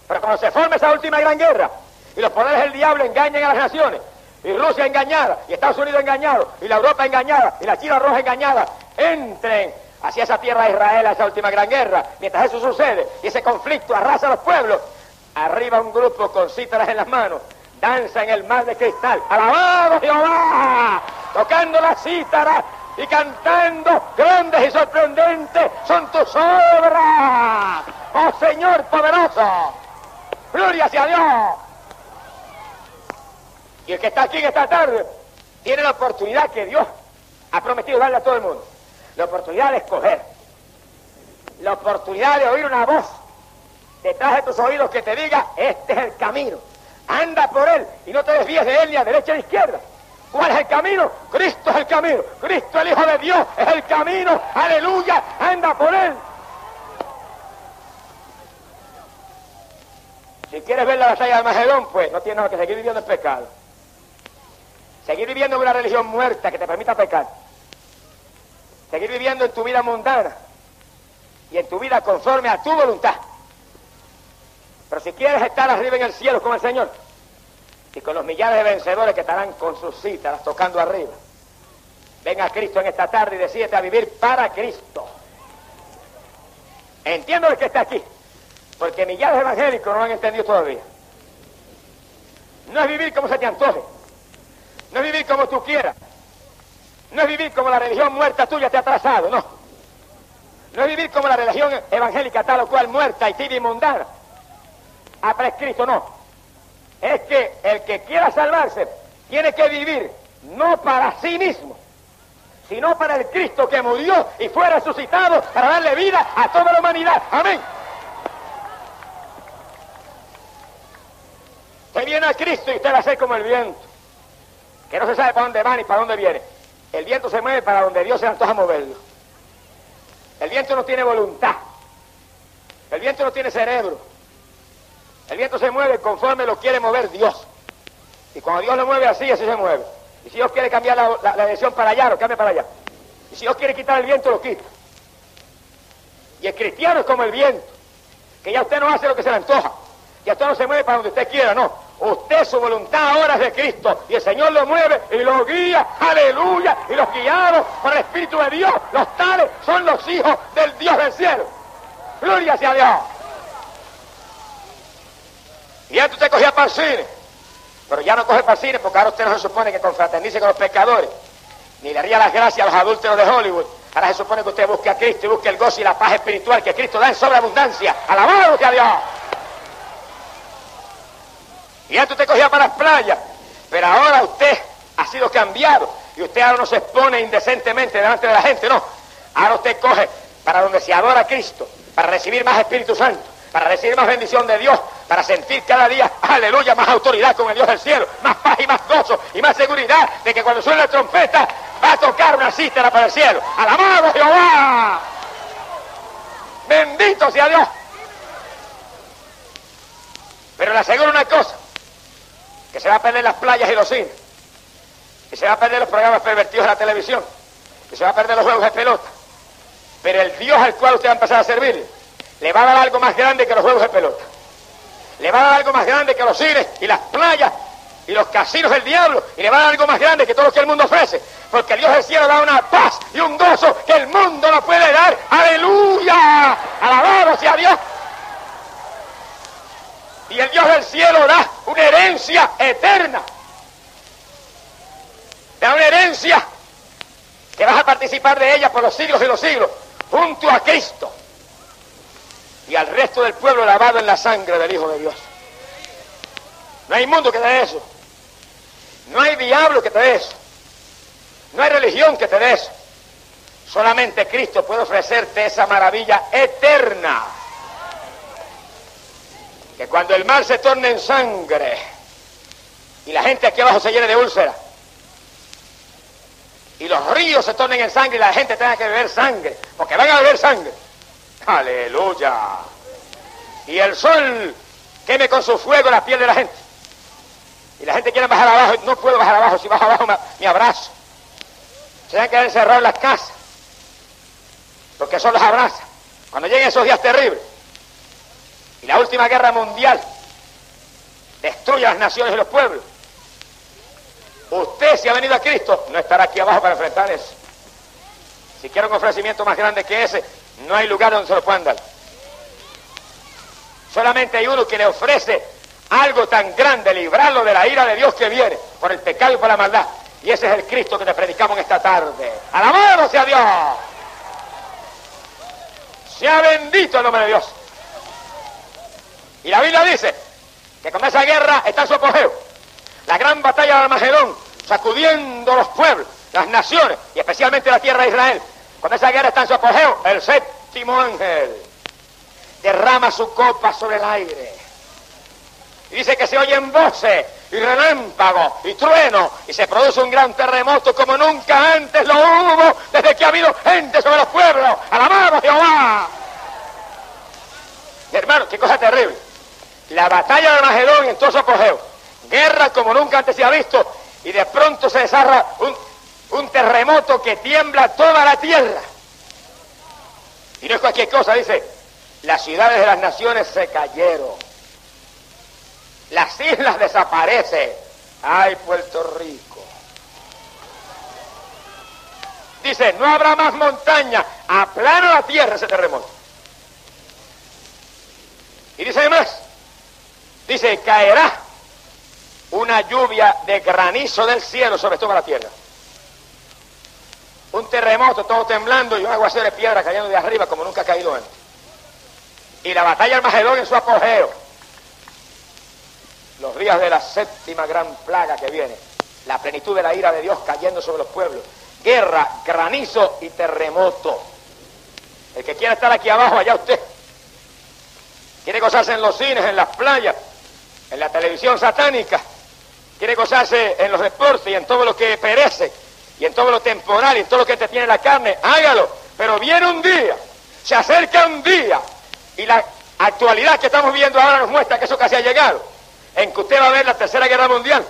Pero cuando se forme esa última gran guerra y los poderes del diablo engañen a las naciones, y Rusia engañada, y Estados Unidos engañado, y la Europa engañada, y la China roja engañada, entren hacia esa tierra de Israel, a esa última gran guerra, mientras eso sucede y ese conflicto arrasa a los pueblos, arriba un grupo con cítaras en las manos, danza en el mar de cristal, alabado Jehová, tocando la cítara y cantando grandes y sorprendentes son tus obras, oh Señor poderoso, gloria hacia Dios. Y el que está aquí en esta tarde tiene la oportunidad que Dios ha prometido darle a todo el mundo, la oportunidad de escoger, la oportunidad de oír una voz detrás de tus oídos que te diga, este es el camino. Anda por él y no te desvíes de él ni a derecha ni a izquierda. ¿Cuál es el camino? Cristo es el camino. Cristo el Hijo de Dios es el camino. Aleluya. Anda por él. Si quieres ver la batalla de Magedón, pues no tienes que seguir viviendo en pecado. Seguir viviendo en una religión muerta que te permita pecar. Seguir viviendo en tu vida mundana y en tu vida conforme a tu voluntad. Pero si quieres estar arriba en el cielo con el Señor y con los millares de vencedores que estarán con sus citas tocando arriba, ven a Cristo en esta tarde y decídete a vivir para Cristo. Entiendo el que está aquí, porque millares evangélicos no lo han entendido todavía. No es vivir como se te antoje, no es vivir como tú quieras, no es vivir como la religión muerta tuya te ha trazado, no. No es vivir como la religión evangélica tal o cual muerta y tibia y mundana ha prescrito, no. Es que el que quiera salvarse tiene que vivir no para sí mismo, sino para el Cristo que murió y fue resucitado para darle vida a toda la humanidad. Amén. Usted viene a Cristo y usted va a ser como el viento, que no se sabe para dónde va ni para dónde viene. El viento se mueve para donde Dios se antoja moverlo. El viento no tiene voluntad. El viento no tiene cerebro. El viento se mueve conforme lo quiere mover Dios. Y cuando Dios lo mueve así, así se mueve. Y si Dios quiere cambiar la, dirección para allá, lo cambia para allá. Y si Dios quiere quitar el viento, lo quita. Y el cristiano es como el viento, que ya usted no hace lo que se le antoja. Ya usted no se mueve para donde usted quiera, no. Usted su voluntad ahora es de Cristo. Y el Señor lo mueve y lo guía. Aleluya. Y los guiados por el Espíritu de Dios, los tales son los hijos del Dios del cielo. Gloria sea Dios. Y antes usted cogía cine, pero ya no coge cine porque ahora usted no se supone que confraternice con los pescadores, ni le haría las gracias a los adúlteros de Hollywood. Ahora se supone que usted busque a Cristo y busque el gozo y la paz espiritual que Cristo da en sobreabundancia. Alabado a Dios. Y antes usted cogía para las playas, pero ahora usted ha sido cambiado y usted ahora no se expone indecentemente delante de la gente, no. Ahora usted coge para donde se adora a Cristo, para recibir más Espíritu Santo, para recibir más bendición de Dios, para sentir cada día, aleluya, más autoridad con el Dios del cielo, más paz y más gozo y más seguridad de que cuando suene la trompeta va a tocar una cítara para el cielo. ¡Alabado Jehová! Bendito sea Dios. Pero le aseguro una cosa, que se va a perder las playas y los cines, que se va a perder los programas pervertidos de la televisión, que se va a perder los juegos de pelota. Pero el Dios al cual usted va a empezar a servir, le va a dar algo más grande que los juegos de pelota. Le va a dar algo más grande que los cines y las playas y los casinos del diablo. Y le va a dar algo más grande que todo lo que el mundo ofrece. Porque Dios del cielo da una paz y un gozo que el mundo no puede dar. Aleluya. Alabado sea Dios. Y el Dios del cielo da una herencia eterna. Da una herencia que vas a participar de ella por los siglos y los siglos, junto a Cristo y al resto del pueblo lavado en la sangre del Hijo de Dios. No hay mundo que te dé eso. No hay diablo que te dé eso. No hay religión que te dé eso. Solamente Cristo puede ofrecerte esa maravilla eterna. Que cuando el mar se torne en sangre y la gente aquí abajo se llene de úlceras y los ríos se tornen en sangre y la gente tenga que beber sangre, porque van a beber sangre. Aleluya. Y el sol queme con su fuego la piel de la gente. Y la gente quiere bajar abajo, no puedo bajar abajo, si bajo abajo me, abrazo. Se van a quedar encerrados en las casas, porque son los abrazos. Cuando lleguen esos días terribles, y la última guerra mundial destruye las naciones y los pueblos, usted si ha venido a Cristo, no estará aquí abajo para enfrentar eso. Si quiere un ofrecimiento más grande que ese, no hay lugar donde se lo puedan dar. Solamente hay uno que le ofrece algo tan grande, librarlo de la ira de Dios que viene por el pecado y por la maldad. Y ese es el Cristo que te predicamos esta tarde. ¡Alabado sea Dios! Sea bendito el nombre de Dios. Y la Biblia dice que con esa guerra está su apogeo. La gran batalla de Armagedón, sacudiendo los pueblos, las naciones y especialmente la tierra de Israel. Cuando esa guerra está en su apogeo, el séptimo ángel derrama su copa sobre el aire. Y dice que se oyen voces y relámpagos y truenos y se produce un gran terremoto como nunca antes lo hubo desde que ha habido gente sobre los pueblos. ¡Alabado Jehová! Hermano, qué cosa terrible. La batalla de Armagedón en todo su apogeo. Guerra como nunca antes se ha visto y de pronto se desarra un, un terremoto que tiembla toda la tierra. Y no es cualquier cosa, dice, las ciudades de las naciones se cayeron. Las islas desaparecen. ¡Ay, Puerto Rico! Dice, no habrá más montaña, aplana la tierra ese terremoto. Y dice además, dice, caerá una lluvia de granizo del cielo sobre toda la tierra un terremoto, todo temblando y un aguacero de piedra cayendo de arriba como nunca ha caído antes. Y la batalla del en su apogeo. Los días de la séptima gran plaga que viene. La plenitud de la ira de Dios cayendo sobre los pueblos. Guerra, granizo y terremoto. El que quiera estar aquí abajo, allá usted. Quiere gozarse en los cines, en las playas, en la televisión satánica. Quiere gozarse en los deportes y en todo lo que perece y en todo lo temporal y en todo lo que te tiene la carne, hágalo. Pero viene un día, se acerca un día y la actualidad que estamos viendo ahora nos muestra que eso casi ha llegado, en que usted va a ver la tercera guerra mundial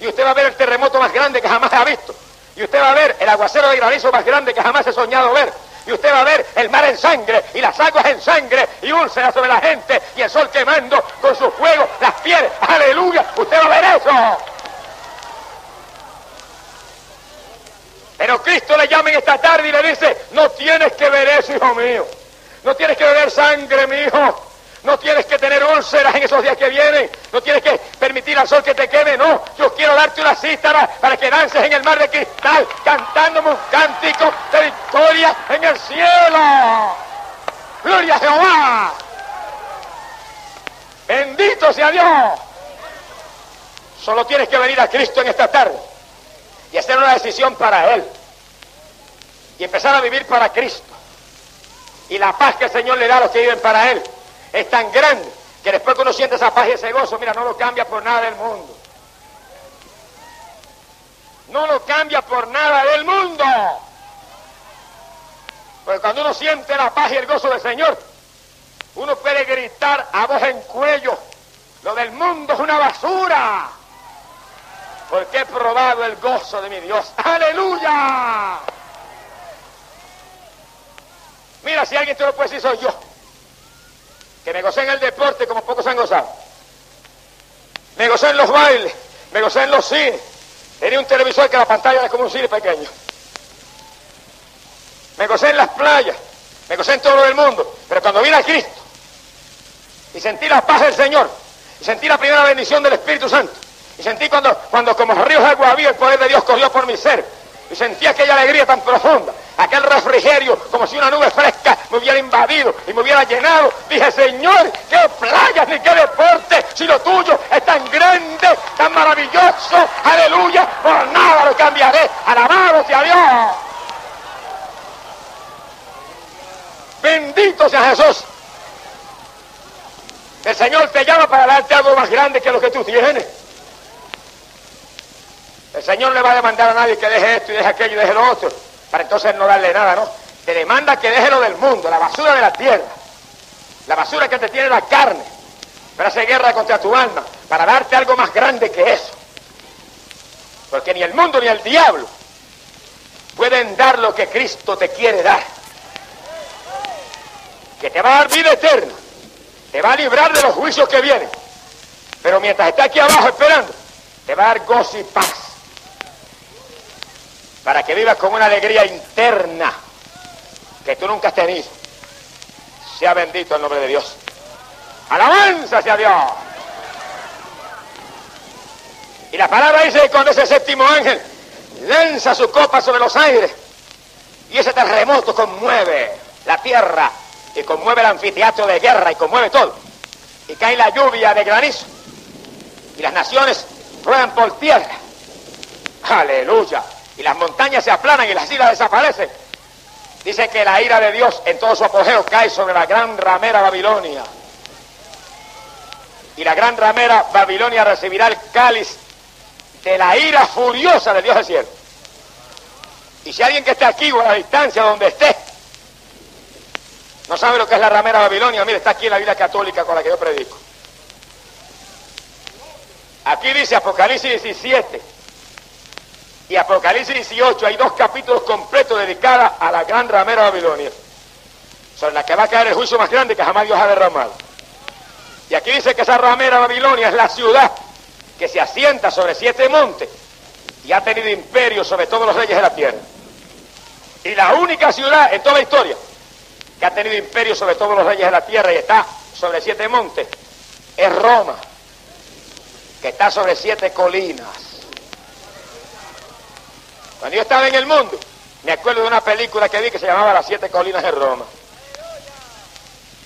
y usted va a ver el terremoto más grande que jamás ha visto y usted va a ver el aguacero de granizo más grande que jamás he soñado ver y usted va a ver el mar en sangre y las aguas en sangre y úlceras sobre la gente y el sol quemando con su fuego las pieles. Aleluya, usted va a ver eso. Pero Cristo le llama en esta tarde y le dice, no tienes que ver eso, hijo mío. No tienes que beber sangre, mi hijo. No tienes que tener úlceras en esos días que vienen. No tienes que permitir al sol que te queme. No, yo quiero darte una cítara para que dances en el mar de cristal, cantándome un cántico de victoria en el cielo. Gloria a Jehová. Bendito sea Dios. Solo tienes que venir a Cristo en esta tarde y hacer una decisión para Él y empezar a vivir para Cristo. Y la paz que el Señor le da a los que viven para Él es tan grande que después que uno siente esa paz y ese gozo, mira, no lo cambia por nada del mundo. No lo cambia por nada del mundo. Porque cuando uno siente la paz y el gozo del Señor, uno puede gritar a voz en cuello, lo del mundo es una basura. Porque he probado el gozo de mi Dios. Aleluya. Mira, si alguien te lo puede decir, soy yo. Que me gocé en el deporte como pocos han gozado. Me gocé en los bailes, me gocé en los cines. Tenía un televisor que la pantalla era como un cine pequeño. Me gocé en las playas, me gocé en todo del mundo. Pero cuando vine a Cristo y sentí la paz del Señor, y sentí la primera bendición del Espíritu Santo, y sentí cuando, cuando como ríos de agua había el poder de Dios corrió por mi ser, y sentí aquella alegría tan profunda, aquel refrigerio, como si una nube fresca me hubiera invadido y me hubiera llenado. Dije, Señor, qué playas ni qué deporte, si lo tuyo es tan grande, tan maravilloso, aleluya, por nada lo cambiaré. Alabado sea Dios. Bendito sea Jesús. El Señor te llama para darte algo más grande que lo que tú tienes. El Señor le va a demandar a nadie que deje esto y deje aquello y deje lo otro, para entonces no darle nada, ¿no? Te demanda que deje lo del mundo, la basura de la tierra, la basura que te tiene la carne, para hacer guerra contra tu alma, para darte algo más grande que eso. Porque ni el mundo ni el diablo pueden dar lo que Cristo te quiere dar. Que te va a dar vida eterna, te va a librar de los juicios que vienen. Pero mientras está aquí abajo esperando, te va a dar gozo y paz para que vivas con una alegría interna que tú nunca has tenido. Sea bendito el nombre de Dios. Alabanza sea Dios. Y la palabra dice cuando ese séptimo ángel lanza su copa sobre los aires y ese terremoto conmueve la tierra y conmueve el anfiteatro de guerra y conmueve todo. Y cae la lluvia de granizo y las naciones ruedan por tierra. Aleluya y las montañas se aplanan y las islas desaparecen. Dice que la ira de Dios en todo su apogeo cae sobre la gran ramera Babilonia. Y la gran ramera Babilonia recibirá el cáliz de la ira furiosa de Dios del cielo. Y si alguien que esté aquí o a la distancia donde esté, no sabe lo que es la ramera Babilonia, mire, está aquí en la Biblia católica con la que yo predico. Aquí dice Apocalipsis 17, y Apocalipsis 18 hay dos capítulos completos dedicados a la gran ramera Babilonia, sobre la que va a caer el juicio más grande que jamás Dios ha derramado. Y aquí dice que esa ramera Babilonia es la ciudad que se asienta sobre siete montes y ha tenido imperio sobre todos los reyes de la tierra. Y la única ciudad en toda la historia que ha tenido imperio sobre todos los reyes de la tierra y está sobre siete montes es Roma, que está sobre siete colinas. Cuando yo estaba en el mundo, me acuerdo de una película que vi que se llamaba Las Siete Colinas de Roma.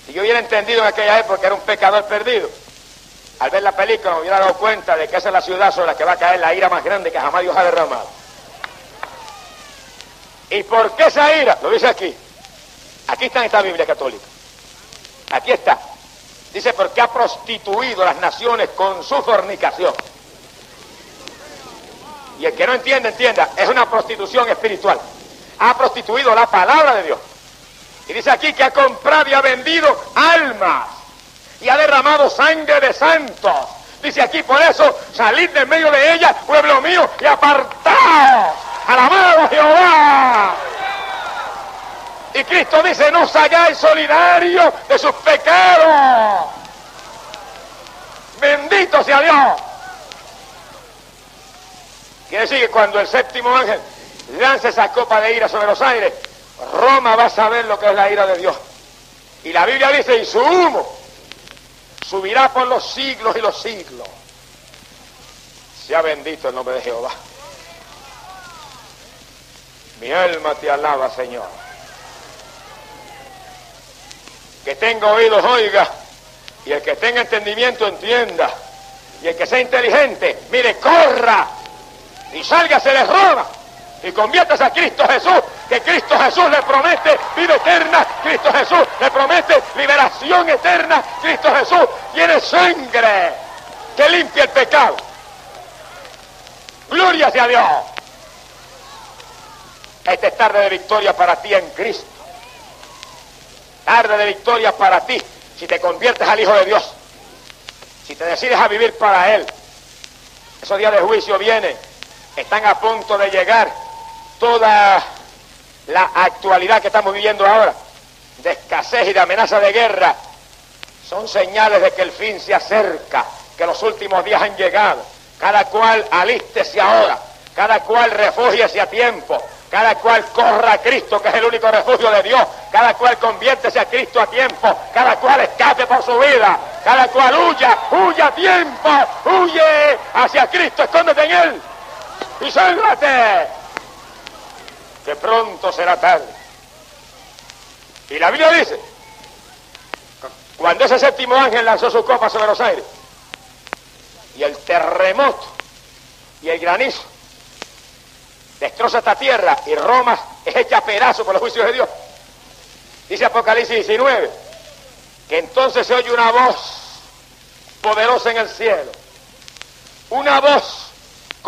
Si yo hubiera entendido en aquella época que era un pecador perdido, al ver la película me hubiera dado cuenta de que esa es la ciudad sobre la que va a caer la ira más grande que jamás Dios ha derramado. ¿Y por qué esa ira? Lo dice aquí. Aquí está en esta Biblia católica. Aquí está. Dice porque ha prostituido las naciones con su fornicación. Y el que no entiende, entienda, es una prostitución espiritual. Ha prostituido la palabra de Dios. Y dice aquí que ha comprado y ha vendido almas. Y ha derramado sangre de santos. Dice aquí, por eso, salid de medio de ella, pueblo mío, y apartaos. Alabado Jehová. Y Cristo dice, no os hagáis solidarios de sus pecados. Bendito sea Dios. Quiere decir que cuando el séptimo ángel lance esa copa de ira sobre los aires, Roma va a saber lo que es la ira de Dios. Y la Biblia dice, y su humo subirá por los siglos y los siglos. Sea bendito el nombre de Jehová. Mi alma te alaba, Señor. Que tenga oídos, oiga. Y el que tenga entendimiento, entienda. Y el que sea inteligente, mire, corra y salga, se les roba y conviertas a Cristo Jesús, que Cristo Jesús le promete vida eterna, Cristo Jesús le promete liberación eterna, Cristo Jesús tiene sangre que limpia el pecado. Gloria sea Dios. Esta es tarde de victoria para ti en Cristo. Tarde de victoria para ti si te conviertes al Hijo de Dios. Si te decides a vivir para Él. Esos días de juicio vienen. Están a punto de llegar toda la actualidad que estamos viviendo ahora, de escasez y de amenaza de guerra, son señales de que el fin se acerca, que los últimos días han llegado. Cada cual alístese ahora, cada cual refúgiese a tiempo, cada cual corra a Cristo, que es el único refugio de Dios, cada cual conviértese a Cristo a tiempo, cada cual escape por su vida, cada cual huya, huya a tiempo, huye hacia Cristo, escóndete en Él y sálvate que pronto será tarde. Y la Biblia dice, cuando ese séptimo ángel lanzó su copa sobre los aires, y el terremoto y el granizo destroza esta tierra y Roma es hecha a pedazos por los juicios de Dios. Dice Apocalipsis 19, que entonces se oye una voz poderosa en el cielo, una voz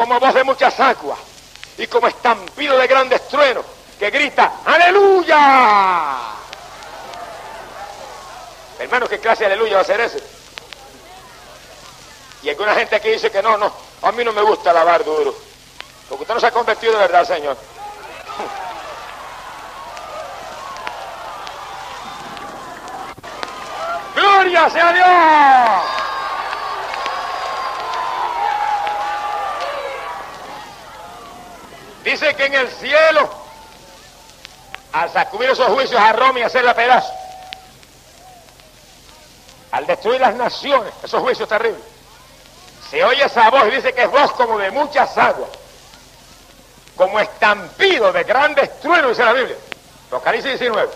como voz de muchas aguas, y como estampido de grandes truenos que grita ¡Aleluya! Hermanos, ¿qué clase de aleluya va a ser ese? Y alguna gente aquí dice que no, no, a mí no me gusta lavar duro. Porque usted no se ha convertido de verdad, Señor. ¡Gloria sea Dios! Dice que en el cielo, al sacudir esos juicios a Roma y hacerla pedazo, al destruir las naciones, esos juicios terribles, se oye esa voz y dice que es voz como de muchas aguas, como estampido de grandes truenos, dice la Biblia. Apocalipsis 19.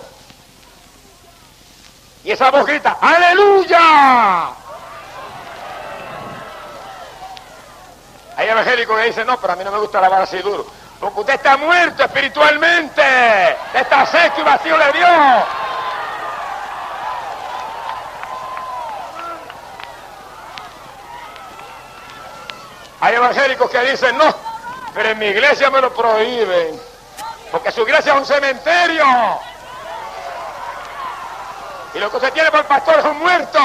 Y esa voz grita, aleluya. Hay evangélicos que dicen, no, pero a mí no me gusta lavar así duro. Porque usted está muerto espiritualmente. está seco y vacío de Dios. Hay evangélicos que dicen, no, pero en mi iglesia me lo prohíben. Porque su iglesia es un cementerio. Y lo que usted tiene por pastor es un muerto.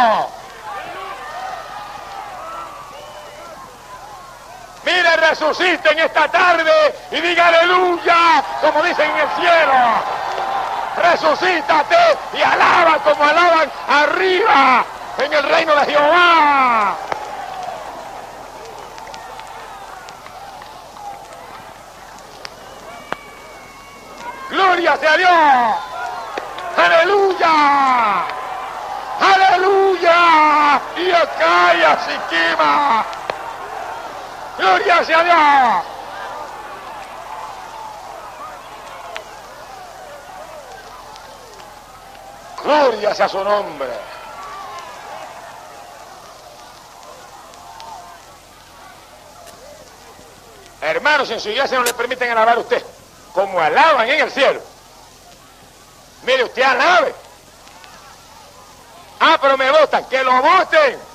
Mire, resuciten esta tarde y diga aleluya, como dicen en el cielo. Resucítate y alaba como alaban arriba en el reino de Jehová. Gloria sea Dios. Aleluya. Aleluya. Y calla, Siquima. Gloria sea Dios. Gloria sea su nombre. Hermanos, en su iglesia no le permiten alabar a usted, como alaban en el cielo. Mire, usted alabe. Ah, pero me votan, que lo voten.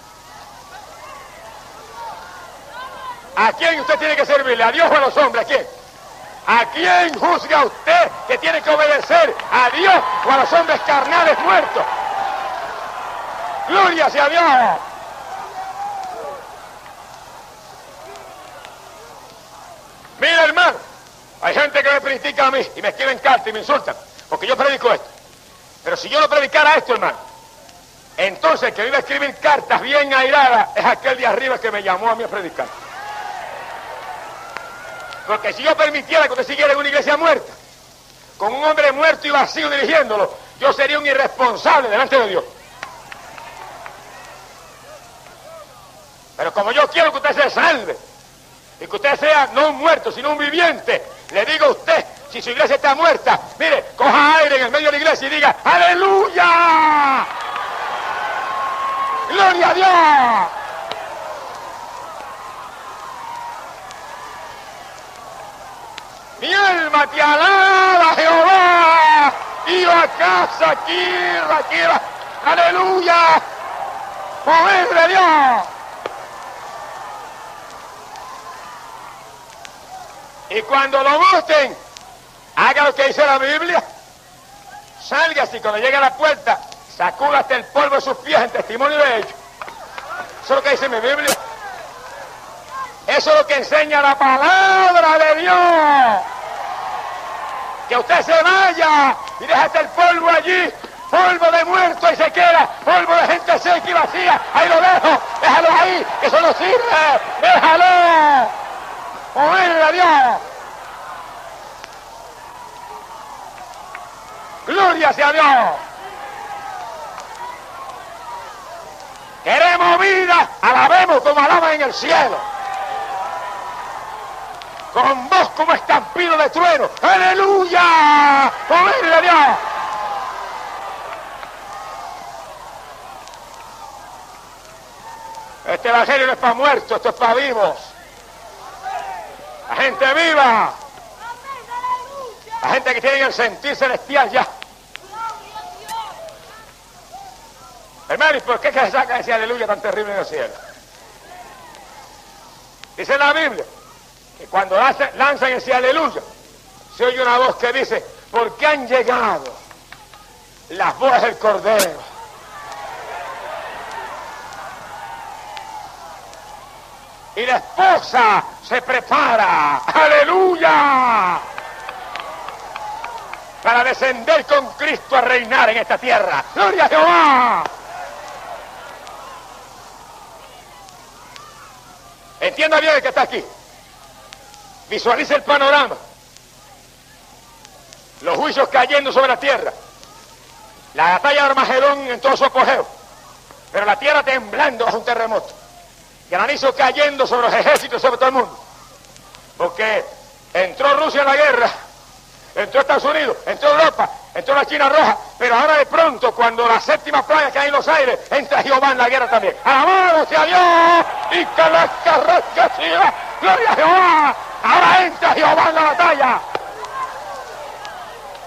¿A quién usted tiene que servirle? ¿A Dios o a los hombres? ¿A quién? ¿A quién juzga usted que tiene que obedecer? ¿A Dios o a los hombres carnales muertos? Gloria sea Dios. Mira, hermano, hay gente que me critica a mí y me escriben cartas y me insultan porque yo predico esto. Pero si yo no predicara esto, hermano, entonces el que me iba a escribir cartas bien airadas es aquel de arriba que me llamó a mí a predicar. Porque si yo permitiera que usted siguiera una iglesia muerta, con un hombre muerto y vacío dirigiéndolo, yo sería un irresponsable delante de Dios. Pero como yo quiero que usted se salve y que usted sea no un muerto, sino un viviente, le digo a usted, si su iglesia está muerta, mire, coja aire en el medio de la iglesia y diga, aleluya. Gloria a Dios. Mi alma te alaba, Jehová. Y a casa, aquí, aquí, aleluya. Poder de Dios. Y cuando lo gusten, haga lo que dice la Biblia. Salga así, cuando llegue a la puerta, sacuda hasta el polvo de sus pies en testimonio de ello. Eso es lo que dice mi Biblia. Eso es lo que enseña la palabra de Dios. Que usted se vaya y hasta el polvo allí, polvo de muerto y se queda, polvo de gente seca y vacía. Ahí lo dejo, déjalo ahí, que eso no sirve, déjalo. Poder a Dios. Gloria sea Dios. Queremos vida, alabemos como alaban en el cielo. Con voz como estampido de trueno. ¡Aleluya! ¡Poder a Dios! Este evangelio no es para muertos, esto es para vivos. La gente viva. La gente que tiene el sentir celestial ya. Hermano, ¿y por qué se saca ese aleluya tan terrible en el cielo? Dice la Biblia que cuando lanzan ese aleluya, se oye una voz que dice, ¿por qué han llegado las bodas del Cordero? y la esposa se prepara, aleluya, para descender con Cristo a reinar en esta tierra. Gloria a Jehová. Entienda bien el que está aquí. Visualice el panorama. Los juicios cayendo sobre la tierra. La batalla de Armagedón en todo su apogeo. Pero la tierra temblando bajo un terremoto granizo cayendo sobre los ejércitos, sobre todo el mundo. Porque entró Rusia en la guerra, entró Estados Unidos, entró Europa, entró la China Roja, pero ahora de pronto, cuando la séptima plaga cae en los aires, entra Jehová en la guerra también. ¡Alabado sea Dios! ¡Y que la ¡Gloria a Jehová! Ahora entra Jehová en la batalla.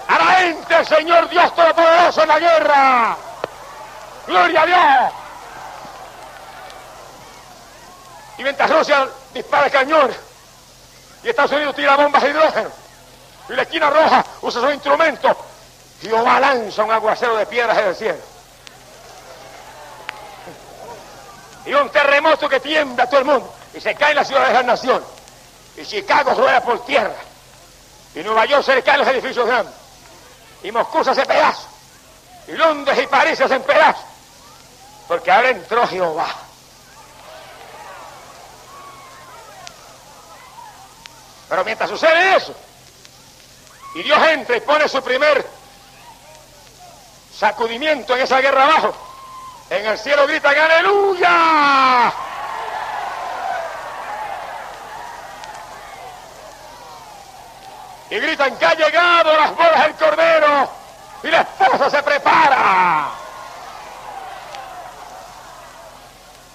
Ahora entra el Señor Dios Todopoderoso en la guerra. ¡Gloria a Dios! Y mientras Rusia dispara cañones y Estados Unidos tira bombas de hidrógeno y la esquina roja usa sus instrumentos, Jehová lanza un aguacero de piedras en el cielo. Y un terremoto que tiembla a todo el mundo y se cae en las ciudades de la nación. Y Chicago rueda por tierra. Y Nueva York le caen los edificios grandes. Y Moscú se hace pedazos. Y Londres y París se hacen pedazos. Porque ahora entró Jehová. Pero mientras sucede eso, y Dios entra y pone su primer sacudimiento en esa guerra abajo, en el cielo gritan aleluya. Y gritan que ha llegado las bolas del cordero y la esposa se prepara.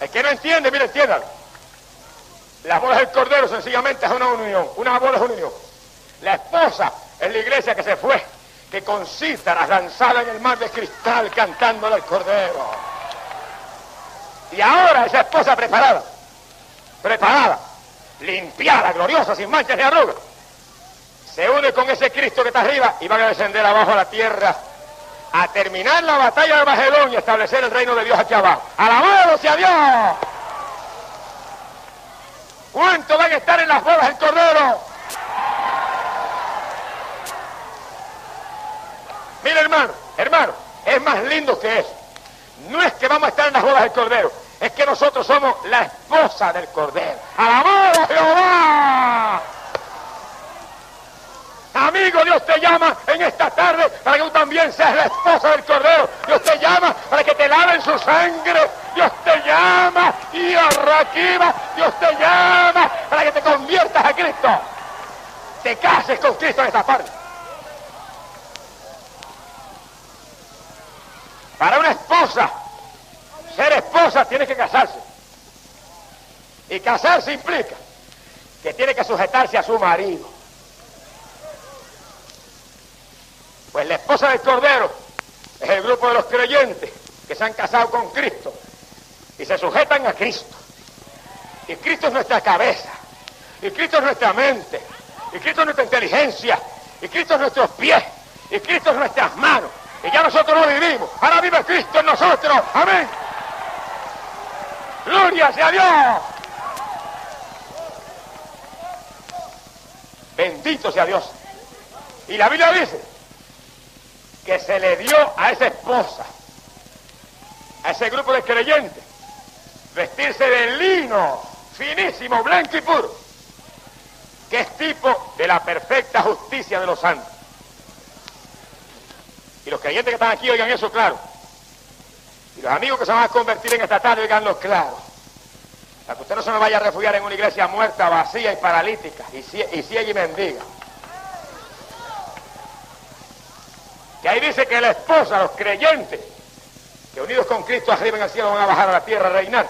El que no entiende, mire, entiéndalo. Las bolas del Cordero sencillamente es una unión. Una bola es una unión. La esposa es la iglesia que se fue, que con cítaras lanzada en el mar de cristal cantando al Cordero. Y ahora esa esposa preparada, preparada, limpiada, gloriosa, sin manchas ni arrugas, se une con ese Cristo que está arriba y van a descender abajo a la tierra a terminar la batalla de Magedón y establecer el reino de Dios aquí abajo. ¡Alabado sea Dios! ¿Cuántos van a estar en las bodas del Cordero? Mira, hermano, hermano, es más lindo que eso. No es que vamos a estar en las bodas del Cordero, es que nosotros somos la esposa del Cordero. ¡Alabado Jehová! Amigo, Dios te llama en esta tarde para que tú también seas la esposa del Cordero. Dios te llama para que te laven su sangre. Dios te llama y arraquiva. Dios te llama para que te conviertas a Cristo. Te cases con Cristo en esta parte. Para una esposa, ser esposa tiene que casarse. Y casarse implica que tiene que sujetarse a su marido. Pues la esposa del Cordero es el grupo de los creyentes que se han casado con Cristo y se sujetan a Cristo. Y Cristo es nuestra cabeza, y Cristo es nuestra mente, y Cristo es nuestra inteligencia, y Cristo es nuestros pies, y Cristo es nuestras manos. Y ya nosotros no vivimos, ahora vive Cristo en nosotros. Amén. Gloria sea Dios. Bendito sea Dios. Y la Biblia dice que se le dio a esa esposa, a ese grupo de creyentes, vestirse de lino finísimo, blanco y puro, que es tipo de la perfecta justicia de los santos. Y los creyentes que están aquí oigan eso claro. Y los amigos que se van a convertir en esta tarde oiganlo claro. Para que usted no se me vaya a refugiar en una iglesia muerta, vacía y paralítica, y, ciega y mendiga. Que ahí dice que la esposa, los creyentes, que unidos con Cristo arriba en el cielo van a bajar a la tierra a reinar.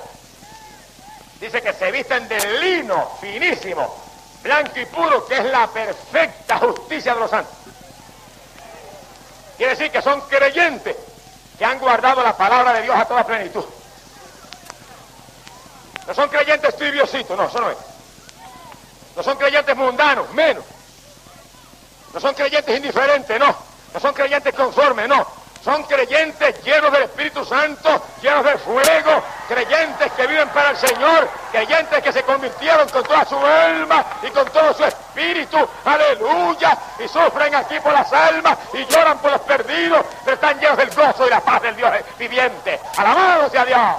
Dice que se visten de lino finísimo, blanco y puro, que es la perfecta justicia de los santos. Quiere decir que son creyentes que han guardado la palabra de Dios a toda plenitud. No son creyentes tibiositos, no, eso no es. No son creyentes mundanos, menos. No son creyentes indiferentes, no. No son creyentes conformes, no. Son creyentes llenos del Espíritu Santo, llenos de fuego, creyentes que viven para el Señor, creyentes que se convirtieron con toda su alma y con todo su espíritu, aleluya, y sufren aquí por las almas y lloran por los perdidos, pero están llenos del gozo y la paz del Dios viviente. Alabado sea Dios.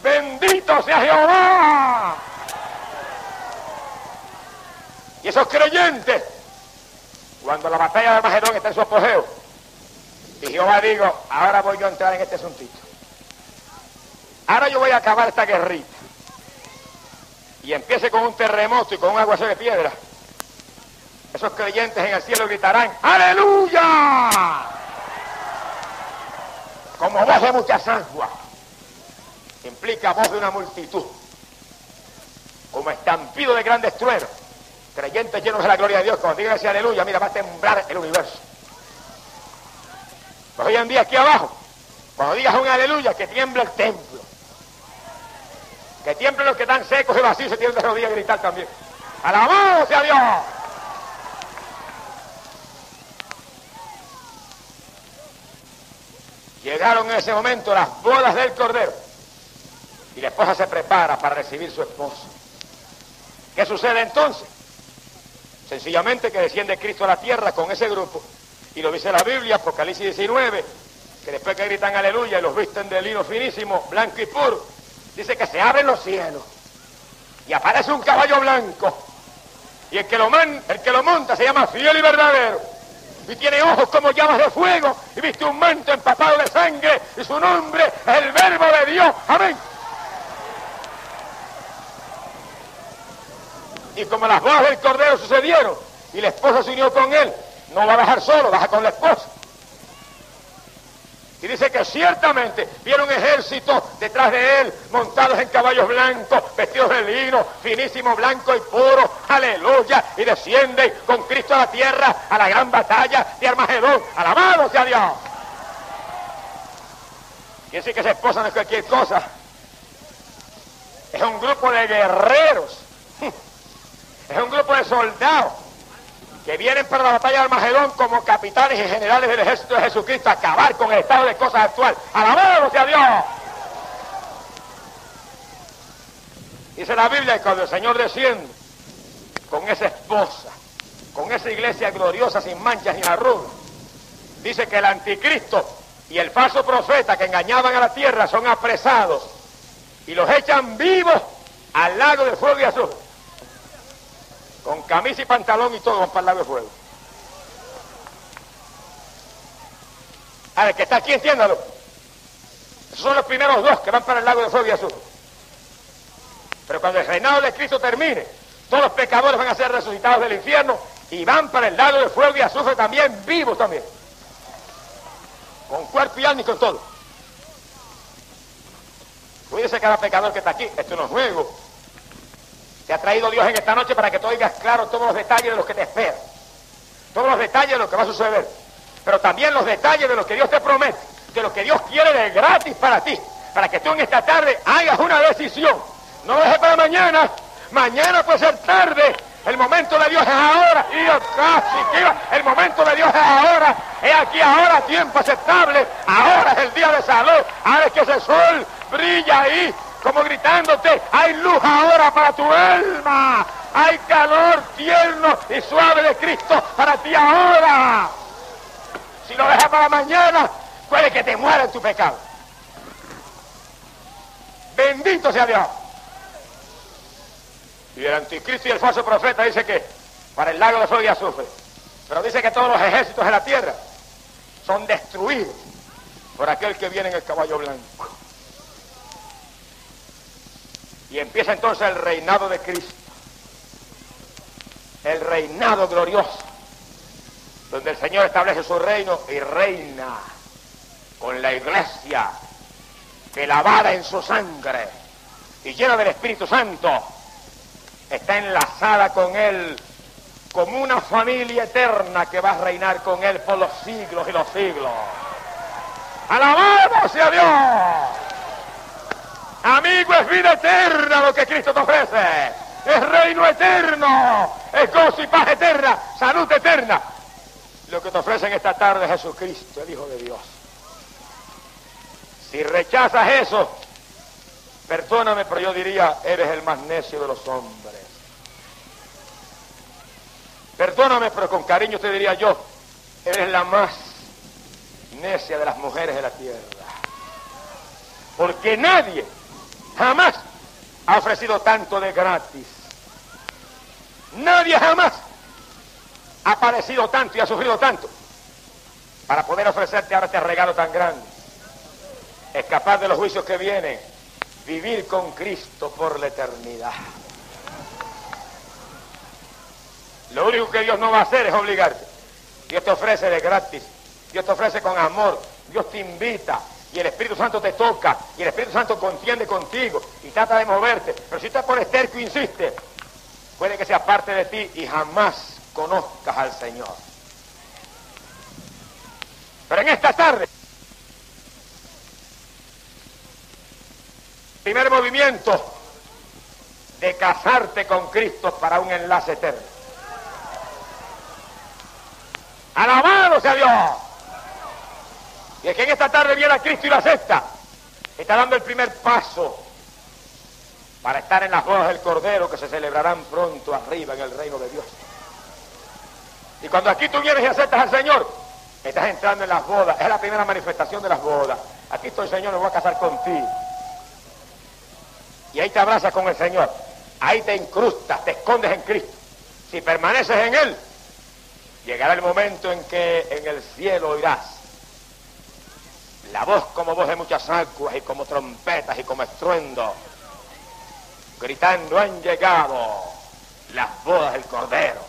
Bendito sea Jehová. Y esos creyentes cuando la batalla de Magedón está en su apogeo, y Jehová digo, ahora voy yo a entrar en este asuntito. Ahora yo voy a acabar esta guerrita. Y empiece con un terremoto y con un aguacero de piedra. Esos creyentes en el cielo gritarán, ¡Aleluya! Como voz de muchas aguas. Implica voz de una multitud. Como estampido de grandes truenos creyentes llenos de la gloria de Dios, cuando digan ese aleluya, mira, va a temblar el universo. Pues hoy en día aquí abajo, cuando digas un aleluya, que tiembla el templo. Que tiemblen los que están secos y vacíos, se tienen de rodillas a gritar también. ¡Alabado sea Dios! Llegaron en ese momento las bodas del Cordero. Y la esposa se prepara para recibir su esposo. ¿Qué sucede entonces? Sencillamente que desciende Cristo a la tierra con ese grupo. Y lo dice la Biblia, Apocalipsis 19, que después que gritan aleluya y los visten de lino finísimo, blanco y puro, dice que se abren los cielos y aparece un caballo blanco. Y el que lo, el que lo monta se llama fiel y verdadero. Y tiene ojos como llamas de fuego y viste un manto empapado de sangre y su nombre es el verbo de Dios. Amén. Y como las bodas del Cordero sucedieron y la esposa se unió con él, no va a bajar solo, baja con la esposa. Y dice que ciertamente vieron ejércitos detrás de él, montados en caballos blancos, vestidos de lino, finísimo, blanco y puro, aleluya, y descienden con Cristo a la tierra, a la gran batalla de Armagedón. Alabado sea Dios. Quiere decir que esa esposa no es cualquier cosa. Es un grupo de guerreros es un grupo de soldados que vienen para la batalla de Armagedón como capitanes y generales del ejército de Jesucristo a acabar con el estado de cosas actual. ¡Alabado sea Dios! Dice la Biblia que cuando el Señor desciende con esa esposa, con esa iglesia gloriosa sin manchas ni arrugas, dice que el anticristo y el falso profeta que engañaban a la tierra son apresados y los echan vivos al lago de fuego y azul con camisa y pantalón y todo para el lago de fuego. A ver, que está aquí, entiéndalo. Esos son los primeros dos que van para el lago de fuego y azul. Pero cuando el reinado de Cristo termine, todos los pecadores van a ser resucitados del infierno y van para el lago de fuego y azufre también, vivos también. Con cuerpo y alma y con todo. Cuídese cada pecador que está aquí, esto no es juego. Te ha traído Dios en esta noche para que tú oigas claro todos los detalles de los que te esperan. todos los detalles de lo que va a suceder, pero también los detalles de lo que Dios te promete, de lo que Dios quiere de gratis para ti, para que tú en esta tarde hagas una decisión. No lo dejes para mañana, mañana puede ser tarde, el momento de Dios es ahora. Casi, el momento de Dios es ahora. Es aquí ahora, tiempo aceptable. Ahora es el día de salud. Ahora es que ese sol brilla ahí, como gritándote. Hay luz ahora para tu alma. Hay calor tierno y suave de Cristo para ti ahora. Si lo dejas para mañana, puede que te muera en tu pecado. Bendito sea Dios. Y el anticristo y el falso profeta dice que para el lago de fuego y azufre. Pero dice que todos los ejércitos de la tierra son destruidos por aquel que viene en el caballo blanco. Y empieza entonces el reinado de Cristo. El reinado glorioso. Donde el Señor establece su reino y reina con la iglesia que lavada en su sangre y llena del Espíritu Santo está enlazada con Él como una familia eterna que va a reinar con Él por los siglos y los siglos. ¡Alabado sea Dios! Amigo, es vida eterna lo que Cristo te ofrece. Es reino eterno. Es gozo y paz eterna. Salud eterna. Lo que te ofrece en esta tarde es Jesucristo, el Hijo de Dios. Si rechazas eso, perdóname, pero yo diría, eres el más necio de los hombres. Perdóname, pero con cariño te diría yo, eres la más necia de las mujeres de la tierra. Porque nadie jamás ha ofrecido tanto de gratis. Nadie jamás ha padecido tanto y ha sufrido tanto para poder ofrecerte ahora este regalo tan grande. Escapar de los juicios que vienen, vivir con Cristo por la eternidad. Lo único que Dios no va a hacer es obligarte. Dios te ofrece de gratis. Dios te ofrece con amor. Dios te invita. Y el Espíritu Santo te toca. Y el Espíritu Santo contiende contigo. Y trata de moverte. Pero si estás por esterco insiste, puede que sea parte de ti y jamás conozcas al Señor. Pero en esta tarde, primer movimiento de casarte con Cristo para un enlace eterno. Alabado sea Dios. Y es que en esta tarde viene a Cristo y lo acepta. Está dando el primer paso para estar en las bodas del Cordero que se celebrarán pronto arriba en el reino de Dios. Y cuando aquí tú vienes y aceptas al Señor, estás entrando en las bodas. Es la primera manifestación de las bodas. Aquí estoy, Señor, me voy a casar contigo. Y ahí te abrazas con el Señor. Ahí te incrustas, te escondes en Cristo. Si permaneces en Él, Llegará el momento en que en el cielo oirás la voz como voz de muchas aguas y como trompetas y como estruendo, gritando han llegado las bodas del Cordero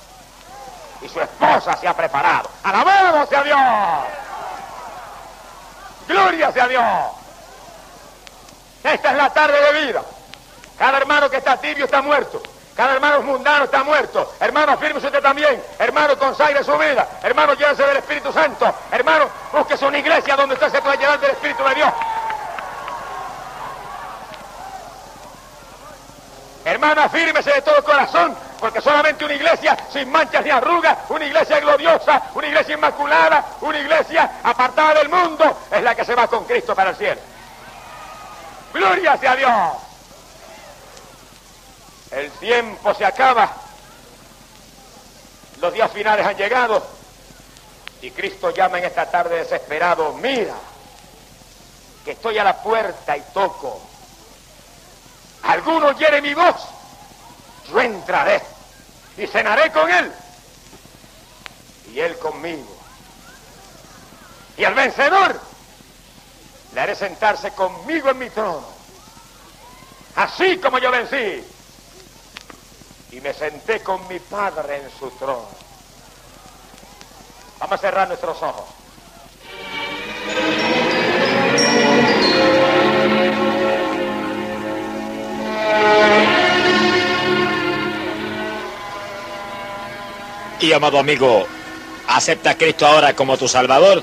y su esposa se ha preparado. ¡Alabado sea Dios! ¡Gloria sea Dios! Esta es la tarde de vida. Cada hermano que está tibio está muerto. Cada hermano mundano está muerto. Hermano, firme usted también. Hermano, consagre su vida. Hermano, llévese del Espíritu Santo. Hermano, busque una iglesia donde usted se pueda llevar del Espíritu de Dios. Hermano, afírmese de todo corazón, porque solamente una iglesia sin manchas ni arrugas, una iglesia gloriosa, una iglesia inmaculada, una iglesia apartada del mundo, es la que se va con Cristo para el cielo. Gloria sea Dios. El tiempo se acaba. Los días finales han llegado. Y Cristo llama en esta tarde desesperado, mira, que estoy a la puerta y toco. Alguno quiere mi voz. Yo entraré y cenaré con él. Y él conmigo. Y al vencedor le haré sentarse conmigo en mi trono. Así como yo vencí y me senté con mi Padre en su trono. Vamos a cerrar nuestros ojos. Y amado amigo, Acepta a Cristo ahora como tu Salvador.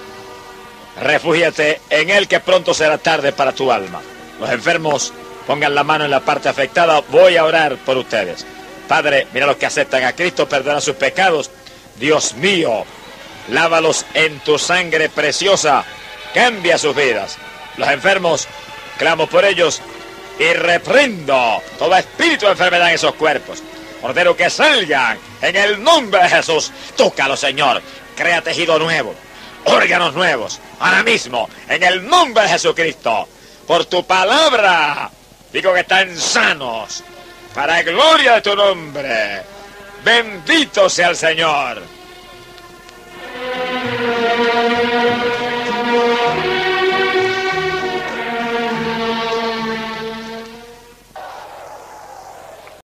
Refúgiate en Él que pronto será tarde para tu alma. Los enfermos pongan la mano en la parte afectada. Voy a orar por ustedes. Padre, mira los que aceptan a Cristo, perdona sus pecados. Dios mío, lávalos en tu sangre preciosa. Cambia sus vidas. Los enfermos, clamo por ellos y reprendo todo espíritu de enfermedad en esos cuerpos. Ordeno que salgan en el nombre de Jesús. Tócalo, Señor. Crea tejido nuevo, órganos nuevos, ahora mismo, en el nombre de Jesucristo. Por tu palabra, digo que están sanos, para gloria de tu nombre. Bendito sea el Señor.